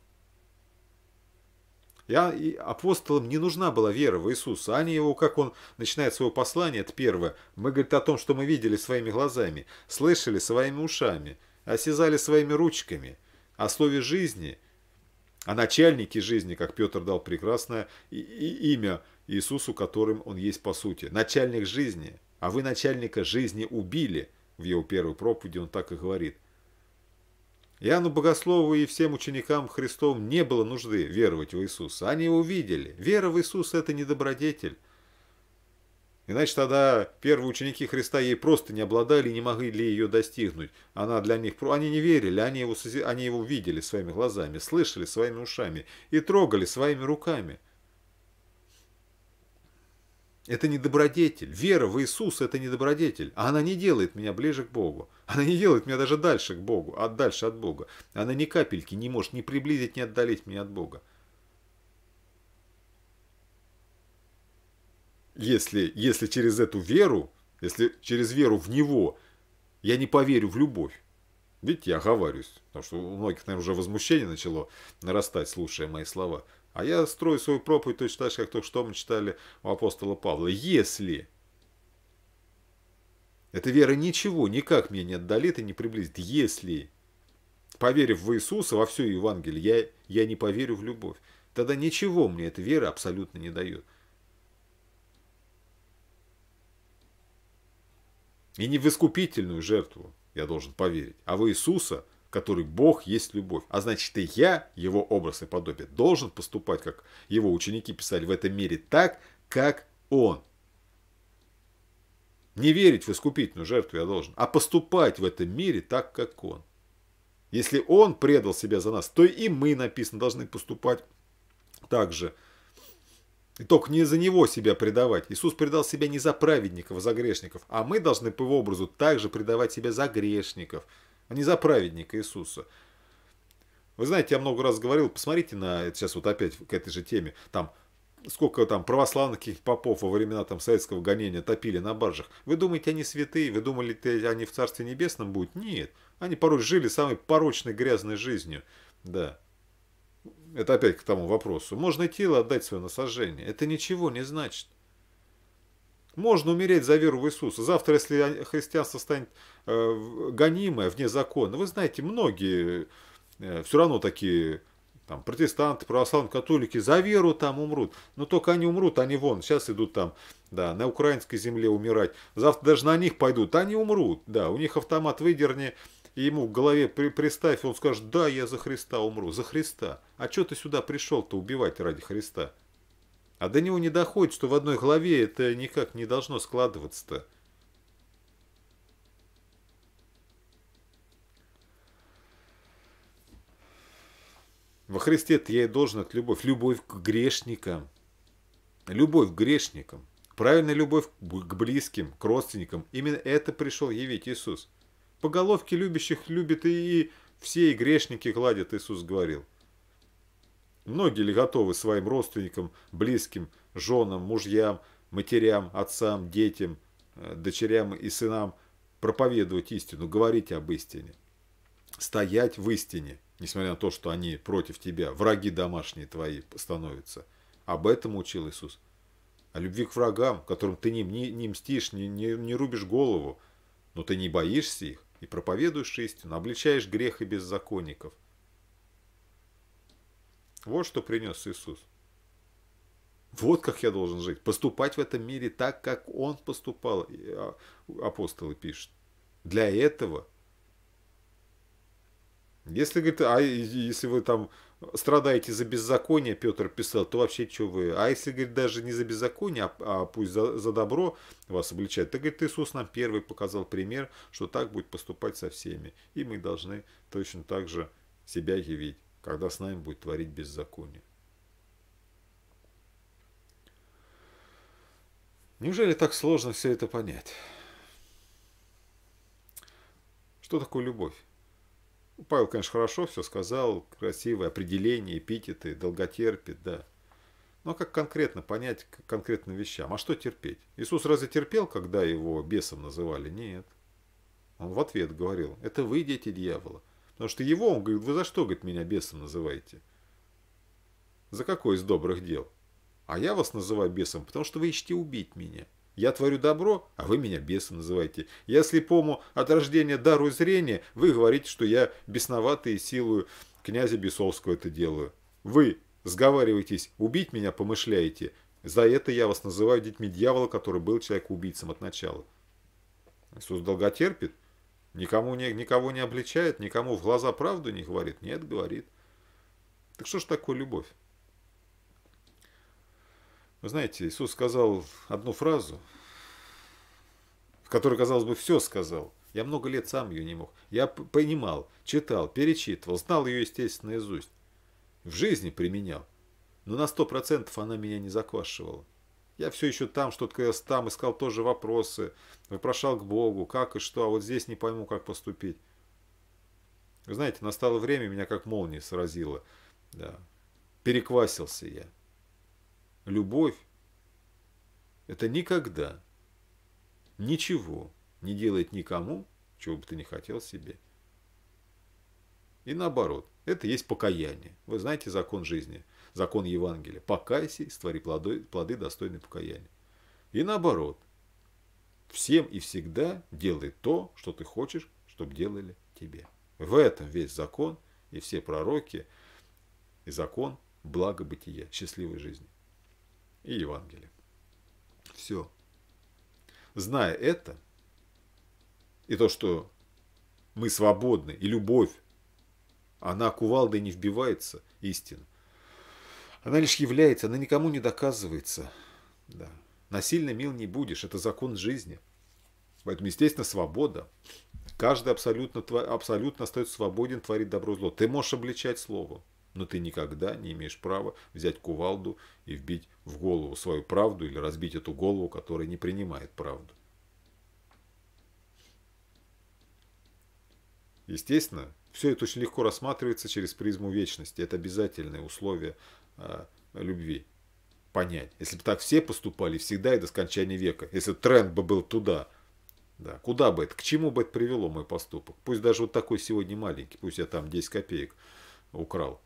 S1: Я, и апостолам не нужна была вера в Иисуса. Они его, как он начинает свое послание, это первое, мы говорит о том, что мы видели своими глазами, слышали своими ушами, осязали своими ручками, о слове жизни, о начальнике жизни, как Петр дал прекрасное имя Иисусу, которым он есть по сути. Начальник жизни. А вы начальника жизни убили. В его первой проповеди он так и говорит – Иоанну Богослову и всем ученикам Христовым не было нужды веровать в Иисуса. Они его видели. Вера в Иисуса – это не добродетель. Иначе тогда первые ученики Христа ей просто не обладали и не могли ее достигнуть. Она для них, они не верили, они его, они его видели своими глазами, слышали своими ушами и трогали своими руками – это не добродетель. Вера в Иисуса – это не добродетель. А она не делает меня ближе к Богу. Она не делает меня даже дальше к Богу, а дальше от Бога. Она ни капельки не может ни приблизить, ни отдалить меня от Бога. Если, если через эту веру, если через веру в Него я не поверю в любовь, видите, я оговариваюсь, потому что у многих, наверное, уже возмущение начало нарастать, слушая мои слова – а я строю свою проповедь точно так же, как только что мы читали у апостола Павла. Если эта вера ничего никак меня не отдалит и не приблизит, если, поверив в Иисуса, во все Евангелие, я, я не поверю в любовь, тогда ничего мне эта вера абсолютно не дает. И не в искупительную жертву я должен поверить, а в Иисуса – который Бог есть любовь. А значит, и я, его образ и подобие, должен поступать, как его ученики писали, в этом мире так, как он. Не верить в искупительную жертву я должен, а поступать в этом мире так, как он. Если он предал себя за нас, то и мы, написано, должны поступать так же. И только не за него себя предавать. Иисус предал себя не за праведников, а за грешников. А мы должны по его образу также предавать себя за грешников – а не за праведника Иисуса. Вы знаете, я много раз говорил, посмотрите на, сейчас вот опять к этой же теме, там, сколько там православных попов во времена там советского гонения топили на баржах. Вы думаете, они святые? Вы думали, они в Царстве Небесном будут? Нет. Они порой жили самой порочной, грязной жизнью. Да. Это опять к тому вопросу. Можно тело отдать свое насажение. Это ничего не значит. Можно умереть за веру в Иисуса. Завтра, если христианство станет э, гонимое, вне закона, вы знаете, многие э, все равно такие там, протестанты, православные, католики за веру там умрут. Но только они умрут, они вон, сейчас идут там, да, на украинской земле умирать. Завтра даже на них пойдут, они умрут. Да, у них автомат выдерни, и ему в голове при, приставь, он скажет, да, я за Христа умру, за Христа. А что ты сюда пришел-то убивать ради Христа? А до него не доходит, что в одной главе это никак не должно складываться-то. Во христе я и должен от любовь. Любовь к грешникам. Любовь к грешникам. Правильная любовь к близким, к родственникам. Именно это пришел явить Иисус. По головке любящих любит и все и грешники гладят, Иисус говорил. Многие ли готовы своим родственникам, близким, женам, мужьям, матерям, отцам, детям, э, дочерям и сынам проповедовать истину, говорить об истине, стоять в истине несмотря на то, что они против тебя, враги домашние твои становятся. Об этом учил Иисус. О любви к врагам, которым ты не, не, не мстишь, не, не, не рубишь голову, но ты не боишься их и проповедуешь истину, обличаешь грех и беззаконников. Вот что принес Иисус. Вот как я должен жить. Поступать в этом мире так, как Он поступал. А, апостолы пишут. Для этого если, говорит, а если вы там страдаете за беззаконие, Петр писал, то вообще что вы? А если, говорит, даже не за беззаконие, а, а пусть за, за добро вас обличают, то, говорит, Иисус нам первый показал пример, что так будет поступать со всеми. И мы должны точно так же себя явить, когда с нами будет творить беззаконие. Неужели так сложно все это понять? Что такое любовь? Павел, конечно, хорошо все сказал, красивое определение, эпитеты, долготерпит, да. Но как конкретно понять конкретным вещам? А что терпеть? Иисус разве терпел, когда его бесом называли? Нет. Он в ответ говорил, это вы дети дьявола. Потому что его, он говорит, вы за что, говорит, меня бесом называете? За какой из добрых дел? А я вас называю бесом, потому что вы ищете убить меня. Я творю добро, а вы меня бесом называете. Я слепому от рождения дару зрения, вы говорите, что я бесноватый и силою князя Бесовского это делаю. Вы сговариваетесь, убить меня помышляете. За это я вас называю детьми дьявола, который был человек-убийцем от начала. Иисус долготерпит, никому не, никого не обличает, никому в глаза правду не говорит. Нет, говорит. Так что ж такое любовь? Вы знаете, Иисус сказал одну фразу, в которой, казалось бы, все сказал. Я много лет сам ее не мог. Я понимал, читал, перечитывал, знал ее, естественно, наизусть. В жизни применял. Но на сто процентов она меня не заквашивала. Я все еще там, что-то там, искал тоже вопросы, вопрошал к Богу, как и что, а вот здесь не пойму, как поступить. Вы знаете, настало время, меня как молния сразило. Да. Переквасился я любовь – это никогда ничего не делает никому, чего бы ты не хотел себе. И наоборот, это есть покаяние. Вы знаете закон жизни, закон Евангелия. Покайся и створи плоды, плоды достойные покаяния. И наоборот, всем и всегда делай то, что ты хочешь, чтобы делали тебе. В этом весь закон и все пророки, и закон благобытия, счастливой жизни и Евангелие. Все. Зная это, и то, что мы свободны, и любовь, она кувалдой не вбивается, истина. Она лишь является, она никому не доказывается. Да. Насильно мил не будешь, это закон жизни. Поэтому, естественно, свобода. Каждый абсолютно, абсолютно остается свободен творить добро зло. Ты можешь обличать словом но ты никогда не имеешь права взять кувалду и вбить в голову свою правду или разбить эту голову, которая не принимает правду. Естественно, все это очень легко рассматривается через призму вечности. Это обязательное условие э, любви. Понять. Если бы так все поступали всегда и до скончания века, если тренд бы был туда, да, куда бы это, к чему бы это привело мой поступок? Пусть даже вот такой сегодня маленький, пусть я там 10 копеек украл.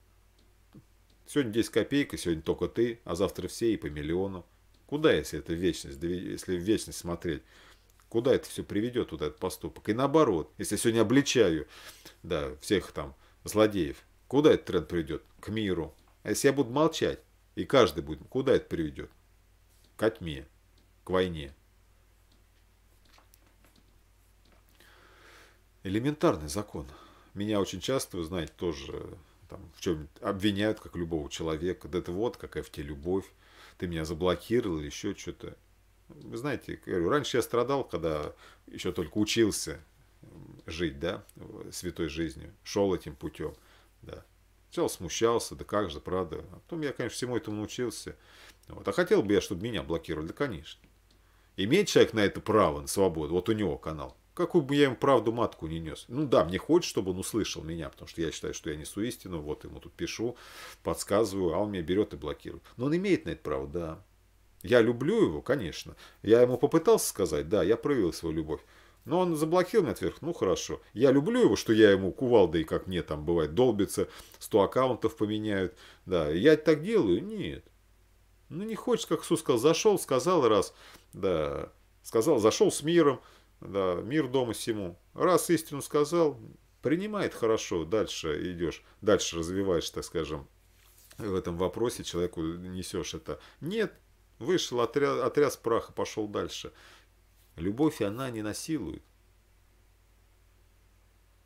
S1: Сегодня 10 копеек, и сегодня только ты, а завтра все и по миллиону. Куда, если это вечность, если в вечность смотреть? Куда это все приведет, вот этот поступок? И наоборот, если я сегодня обличаю да, всех там злодеев, куда этот тренд приведет? К миру. А если я буду молчать, и каждый будет, куда это приведет? К тьме, к войне. Элементарный закон. Меня очень часто, вы знаете, тоже там, в чем обвиняют, как любого человека. Да это вот какая в тебе любовь, ты меня заблокировал или еще что-то. Вы знаете, говорю, раньше я страдал, когда еще только учился жить, да, святой жизнью, шел этим путем, да. Сначала смущался, да как же, правда. А потом я, конечно, всему этому научился. Вот. А хотел бы я, чтобы меня блокировали, да, конечно. Имеет человек на это право, на свободу, вот у него канал. Какую бы я ему правду матку не нес. Ну да, мне хочется, чтобы он услышал меня, потому что я считаю, что я несу истину, вот ему тут пишу, подсказываю, а он меня берет и блокирует. Но он имеет на это право, да. Я люблю его, конечно. Я ему попытался сказать, да, я проявил свою любовь. Но он заблокировал меня отверг, ну хорошо. Я люблю его, что я ему кувалдой, как мне там бывает, долбится, 100 аккаунтов поменяют. Да, я так делаю? Нет. Ну не хочешь, как Иисус сказал, зашел, сказал раз, да, сказал, зашел с миром, да, мир дома всему. Раз истину сказал, принимает хорошо, дальше идешь, дальше развиваешь, так скажем, в этом вопросе человеку несешь это. Нет, вышел, отряд, отряд праха, пошел дальше. Любовь она не насилует.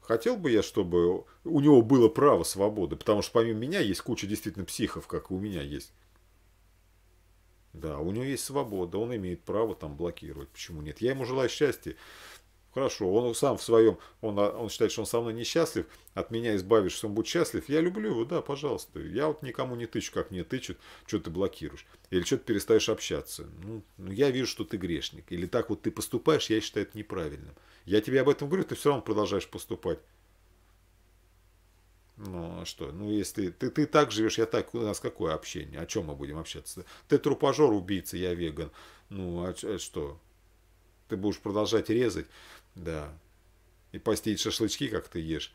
S1: Хотел бы я, чтобы у него было право свободы, потому что помимо меня есть куча действительно психов, как и у меня есть. Да, у него есть свобода, он имеет право там блокировать. Почему нет? Я ему желаю счастья. Хорошо, он сам в своем, он, он считает, что он со мной несчастлив, от меня избавишься, он будет счастлив. Я люблю его, да, пожалуйста. Я вот никому не тычу, как мне тычут, что ты блокируешь. Или что ты перестаешь общаться. Ну, ну, я вижу, что ты грешник. Или так вот ты поступаешь, я считаю это неправильным. Я тебе об этом говорю, ты все равно продолжаешь поступать. Ну, а что? Ну, если ты, ты так живешь, я так, у нас какое общение? О чем мы будем общаться? Ты трупожор, убийца, я веган. Ну, а, а что? Ты будешь продолжать резать? Да. И постить шашлычки, как ты ешь.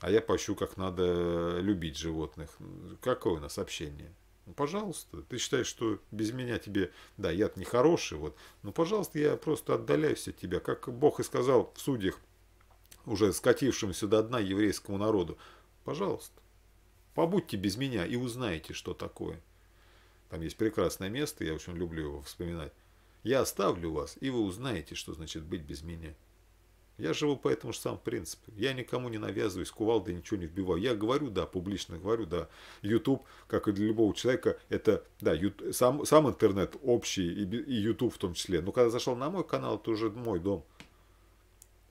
S1: А я пощу, как надо любить животных. Какое у нас общение? Ну, пожалуйста, ты считаешь, что без меня тебе, да, я не хороший, вот, ну, пожалуйста, я просто отдаляюсь от тебя, как Бог и сказал в судьях, уже скатившемуся до дна еврейскому народу, пожалуйста, побудьте без меня и узнаете, что такое. Там есть прекрасное место, я очень люблю его вспоминать. Я оставлю вас, и вы узнаете, что значит быть без меня. Я живу по этому же самому принципу. Я никому не навязываюсь, кувалдой ничего не вбиваю. Я говорю, да, публично говорю, да. YouTube, как и для любого человека, это, да, ют, сам, сам интернет общий, и, и YouTube в том числе. Но когда зашел на мой канал, это уже мой дом.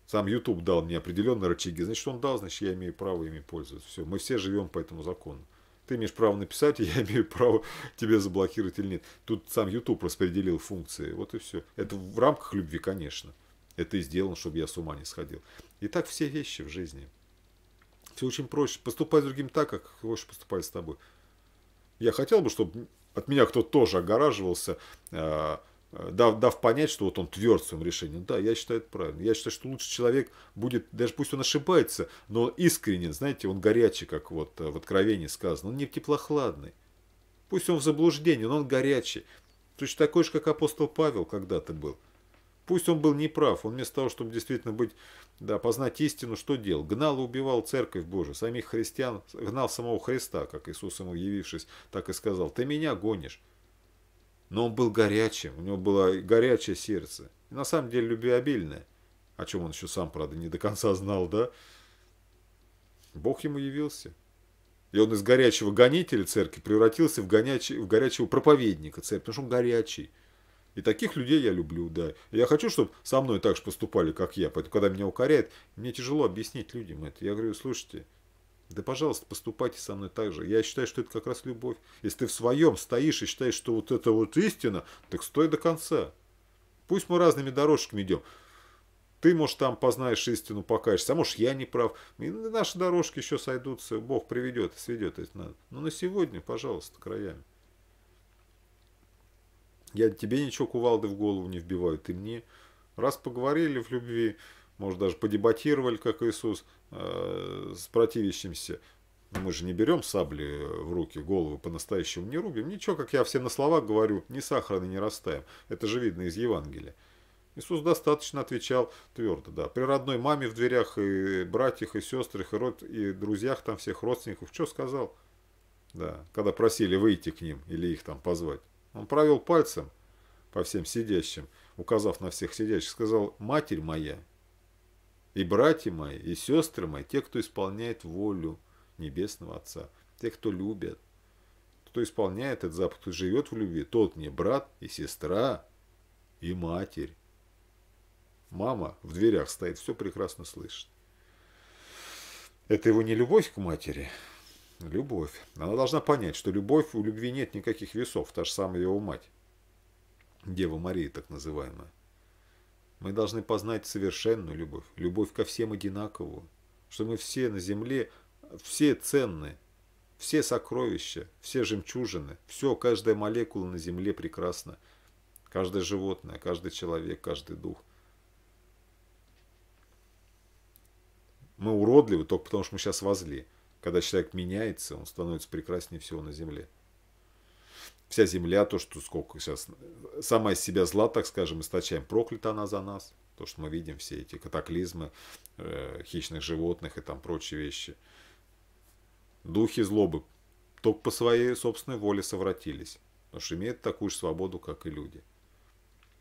S1: Сам YouTube дал мне определенные рычаги. Значит, он дал, значит, я имею право ими пользоваться. Все, мы все живем по этому закону. Ты имеешь право написать, и я имею право тебе заблокировать или нет. Тут сам YouTube распределил функции. Вот и все. Это в рамках любви, конечно. Это и сделано, чтобы я с ума не сходил. И так все вещи в жизни. Все очень проще. Поступай с другим так, как хочешь поступать с тобой. Я хотел бы, чтобы от меня кто-то тоже огораживался, а, дав, дав понять, что вот он тверд в своем решении. Да, я считаю это правильно. Я считаю, что лучше человек будет, даже пусть он ошибается, но искренен, знаете, он горячий, как вот в Откровении сказано. Он не теплохладный. Пусть он в заблуждении, но он горячий. Точно такой же, как апостол Павел когда-то был. Пусть он был неправ, он вместо того, чтобы действительно быть, да, познать истину, что делал? Гнал и убивал церковь Божию, самих христиан, гнал самого Христа, как Иисус ему явившись, так и сказал, ты меня гонишь. Но он был горячим, у него было горячее сердце. И на самом деле любвеобильное, о чем он еще сам, правда, не до конца знал, да? Бог ему явился. И он из горячего гонителя церкви превратился в, горячий, в горячего проповедника церкви, потому что он горячий. И таких людей я люблю, да. Я хочу, чтобы со мной так же поступали, как я. Поэтому, когда меня укоряют, мне тяжело объяснить людям это. Я говорю, слушайте, да, пожалуйста, поступайте со мной так же. Я считаю, что это как раз любовь. Если ты в своем стоишь и считаешь, что вот это вот истина, так стой до конца. Пусть мы разными дорожками идем. Ты, может, там познаешь истину, покаешься, а может, я не прав. И наши дорожки еще сойдутся, Бог приведет и сведет. Это надо. Но на сегодня, пожалуйста, краями. Я тебе ничего кувалды в голову не вбиваю, ты мне. Раз поговорили в любви, может даже подебатировали, как Иисус, э, с противящимся. Но мы же не берем сабли в руки, голову по-настоящему не рубим. Ничего, как я всем на словах говорю, ни сахара не растаем. Это же видно из Евангелия. Иисус достаточно отвечал твердо, да. При родной маме в дверях, и братьях, и сестрах, и, род, и друзьях там всех родственников. Что сказал? Да, когда просили выйти к ним или их там позвать. Он провел пальцем по всем сидящим, указав на всех сидящих, сказал, «Матерь моя, и братья мои, и сестры мои, те, кто исполняет волю Небесного Отца, те, кто любят, кто исполняет этот запад, кто живет в любви, тот мне брат и сестра, и матерь». Мама в дверях стоит, все прекрасно слышит. Это его не любовь к матери, Любовь. Она должна понять, что любовь, у любви нет никаких весов, та же самая его мать. Дева Мария, так называемая. Мы должны познать совершенную любовь, любовь ко всем одинаковую, что мы все на земле, все ценны, все сокровища, все жемчужины, все, каждая молекула на земле прекрасна, каждое животное, каждый человек, каждый дух. Мы уродливы только потому, что мы сейчас возле. Когда человек меняется, он становится прекраснее всего на земле. Вся земля, то, что сколько сейчас, сама из себя зла, так скажем, источаем, проклята она за нас. То, что мы видим, все эти катаклизмы э, хищных животных и там прочие вещи. Духи злобы только по своей собственной воле совратились. Потому что имеют такую же свободу, как и люди.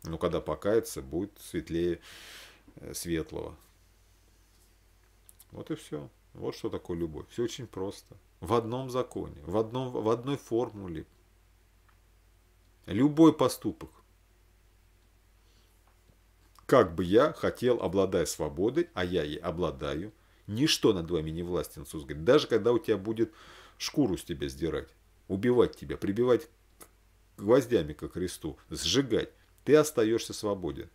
S1: Но когда покается, будет светлее э, светлого. Вот и все. Вот что такое любовь. Все очень просто. В одном законе, в, одном, в одной формуле. Любой поступок. Как бы я хотел, обладая свободой, а я ей обладаю, ничто над вами не властен, Иисус говорит. Даже когда у тебя будет шкуру с тебя сдирать, убивать тебя, прибивать гвоздями ко кресту, сжигать, ты остаешься свободен.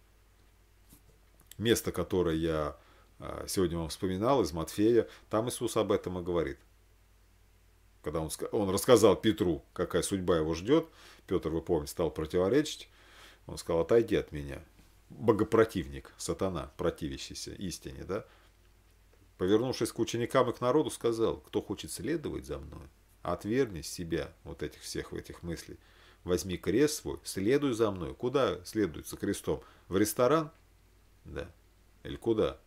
S1: Место, которое я а, сегодня вам вспоминал из Матфея, там Иисус об этом и говорит. Когда он, он рассказал Петру, какая судьба его ждет, Петр, вы помните, стал противоречить, он сказал, отойди от меня. Богопротивник, сатана, противящийся истине, да? Повернувшись к ученикам и к народу, сказал, кто хочет следовать за мной, отвергни себя вот этих всех этих мыслей. Возьми крест свой, следуй за мной. Куда следует за крестом? В ресторан? Да. Или куда?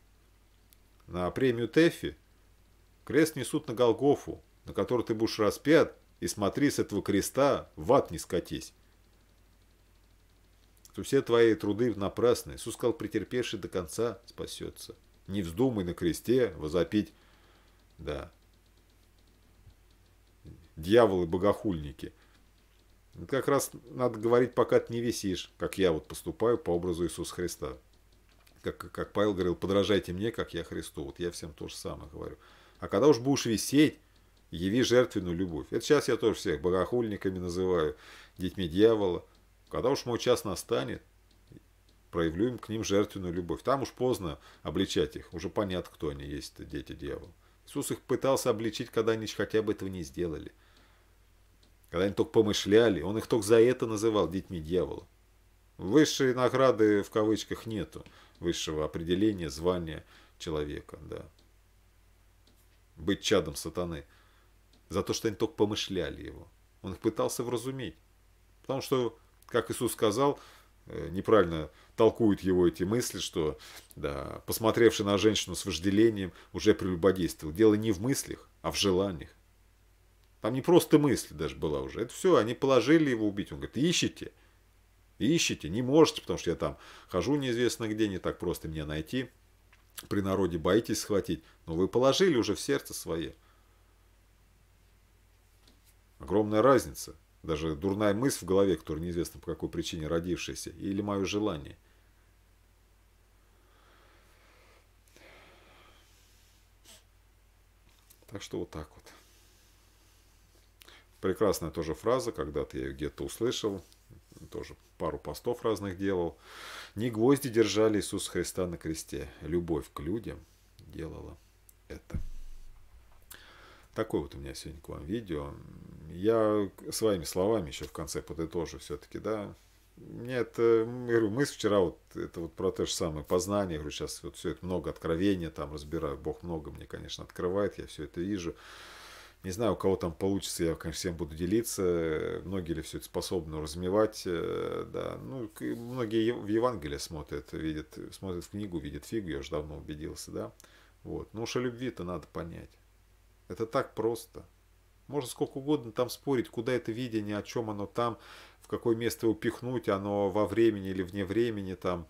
S1: На премию Тэффи? Крест несут на Голгофу, на который ты будешь распят, и смотри с этого креста, в ад не скатись. То все твои труды напрасны. Иисус сказал, претерпевший до конца спасется. Не вздумай на кресте возопить, да, дьяволы-богохульники – как раз надо говорить, пока ты не висишь, как я вот поступаю по образу Иисуса Христа. Как, как Павел говорил, подражайте мне, как я Христу. Вот я всем то же самое говорю. А когда уж будешь висеть, яви жертвенную любовь. Это сейчас я тоже всех богохульниками называю, детьми дьявола. Когда уж мой час настанет, проявлю к ним жертвенную любовь. Там уж поздно обличать их. Уже понятно, кто они есть, дети дьявола. Иисус их пытался обличить, когда они хотя бы этого не сделали. Когда они только помышляли, он их только за это называл детьми дьявола. Высшей награды в кавычках нету, высшего определения, звания человека, да. Быть чадом сатаны. За то, что они только помышляли его. Он их пытался вразумить. Потому что, как Иисус сказал, э, неправильно толкуют его эти мысли, что, да, посмотревший на женщину с вожделением, уже прелюбодействовал. Дело не в мыслях, а в желаниях. Там не просто мысль даже была уже. Это все, они положили его убить. Он говорит, ищите. Ищите, не можете, потому что я там хожу неизвестно где, не так просто меня найти. При народе боитесь схватить. Но вы положили уже в сердце свое. Огромная разница. Даже дурная мысль в голове, которая неизвестно по какой причине родившаяся, или мое желание. Так что вот так вот. Прекрасная тоже фраза, когда-то я ее где-то услышал, тоже пару постов разных делал. Не гвозди держали Иисуса Христа на кресте, любовь к людям делала это. Такое вот у меня сегодня к вам видео. Я своими словами еще в конце подытожу все-таки, да. Мне это, говорю, мысль вчера вот, это вот про то же самое познание, говорю, сейчас вот все это много откровения там разбираю, Бог много мне, конечно, открывает, я все это вижу. Не знаю, у кого там получится, я, конечно, всем буду делиться. Многие ли все это способны размевать, э, да. Ну, многие в Евангелие смотрят, видят, смотрят в книгу, видят фигу, я уже давно убедился, да. Вот. Ну уж о любви-то надо понять. Это так просто. Можно сколько угодно там спорить, куда это видение, о чем оно там, в какое место его пихнуть, оно во времени или вне времени там.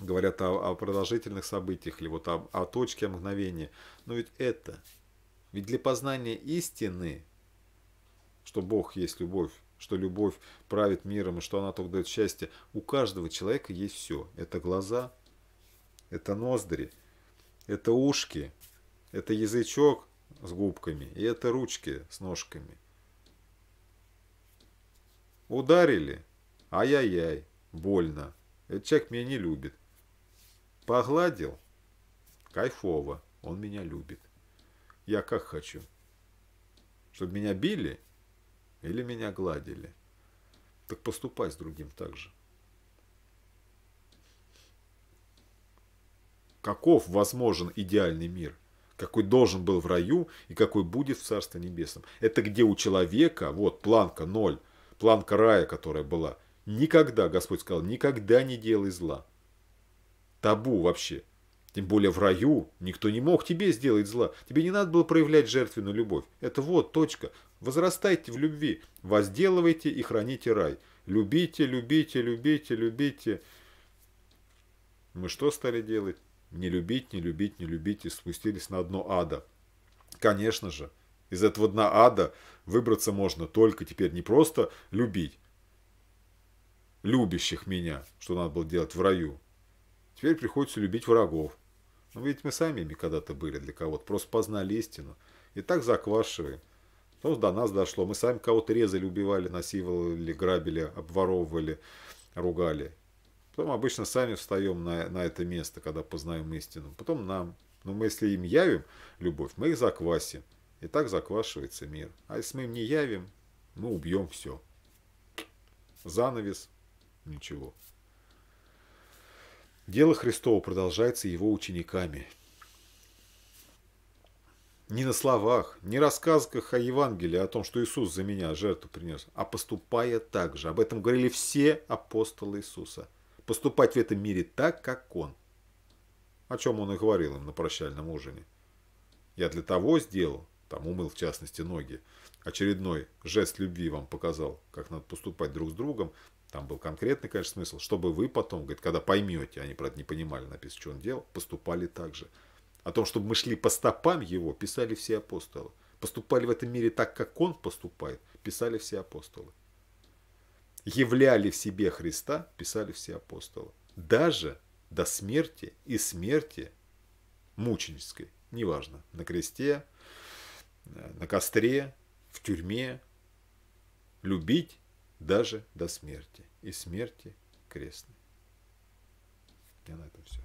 S1: Говорят о, о продолжительных событиях или вот о, о точке, о мгновении. Но ведь это ведь для познания истины, что Бог есть любовь, что любовь правит миром и что она только дает счастье, у каждого человека есть все. Это глаза, это ноздри, это ушки, это язычок с губками и это ручки с ножками. Ударили? Ай-яй-яй, больно. Этот человек меня не любит. Погладил? Кайфово, он меня любит. Я как хочу? Чтобы меня били или меня гладили? Так поступай с другим так же. Каков возможен идеальный мир? Какой должен был в раю и какой будет в Царстве Небесном. Это где у человека, вот планка ноль, планка рая, которая была. Никогда, Господь сказал, никогда не делай зла. Табу вообще. Тем более в раю никто не мог тебе сделать зла. Тебе не надо было проявлять жертвенную любовь. Это вот точка. Возрастайте в любви. Возделывайте и храните рай. Любите, любите, любите, любите. Мы что стали делать? Не любить, не любить, не любить и спустились на дно ада. Конечно же, из этого дна ада выбраться можно только теперь не просто любить любящих меня, что надо было делать в раю. Теперь приходится любить врагов. Ну, ведь мы сами ими когда-то были для кого-то, просто познали истину. И так заквашиваем. Ну, до нас дошло. Мы сами кого-то резали, убивали, насиловали, грабили, обворовывали, ругали. Потом обычно сами встаем на, на это место, когда познаем истину. Потом нам. Но мы если им явим любовь, мы их заквасим. И так заквашивается мир. А если мы им не явим, мы убьем все. Занавес. Ничего. Дело Христово продолжается его учениками. Не на словах, не рассказках о Евангелии, о том, что Иисус за меня жертву принес, а поступая так же. Об этом говорили все апостолы Иисуса – поступать в этом мире так, как он. О чем он и говорил им на прощальном ужине. Я для того сделал, там умыл в частности ноги, очередной жест любви вам показал, как надо поступать друг с другом. Там был конкретный, конечно, смысл, чтобы вы потом, говорит, когда поймете, они, правда, не понимали, написано, что он делал, поступали так же. О том, чтобы мы шли по стопам его, писали все апостолы. Поступали в этом мире так, как он поступает, писали все апостолы являли в себе Христа, писали все апостолы. Даже до смерти и смерти мученической, неважно, на кресте, на костре, в тюрьме, любить даже до смерти и смерти крестной. Я на этом все.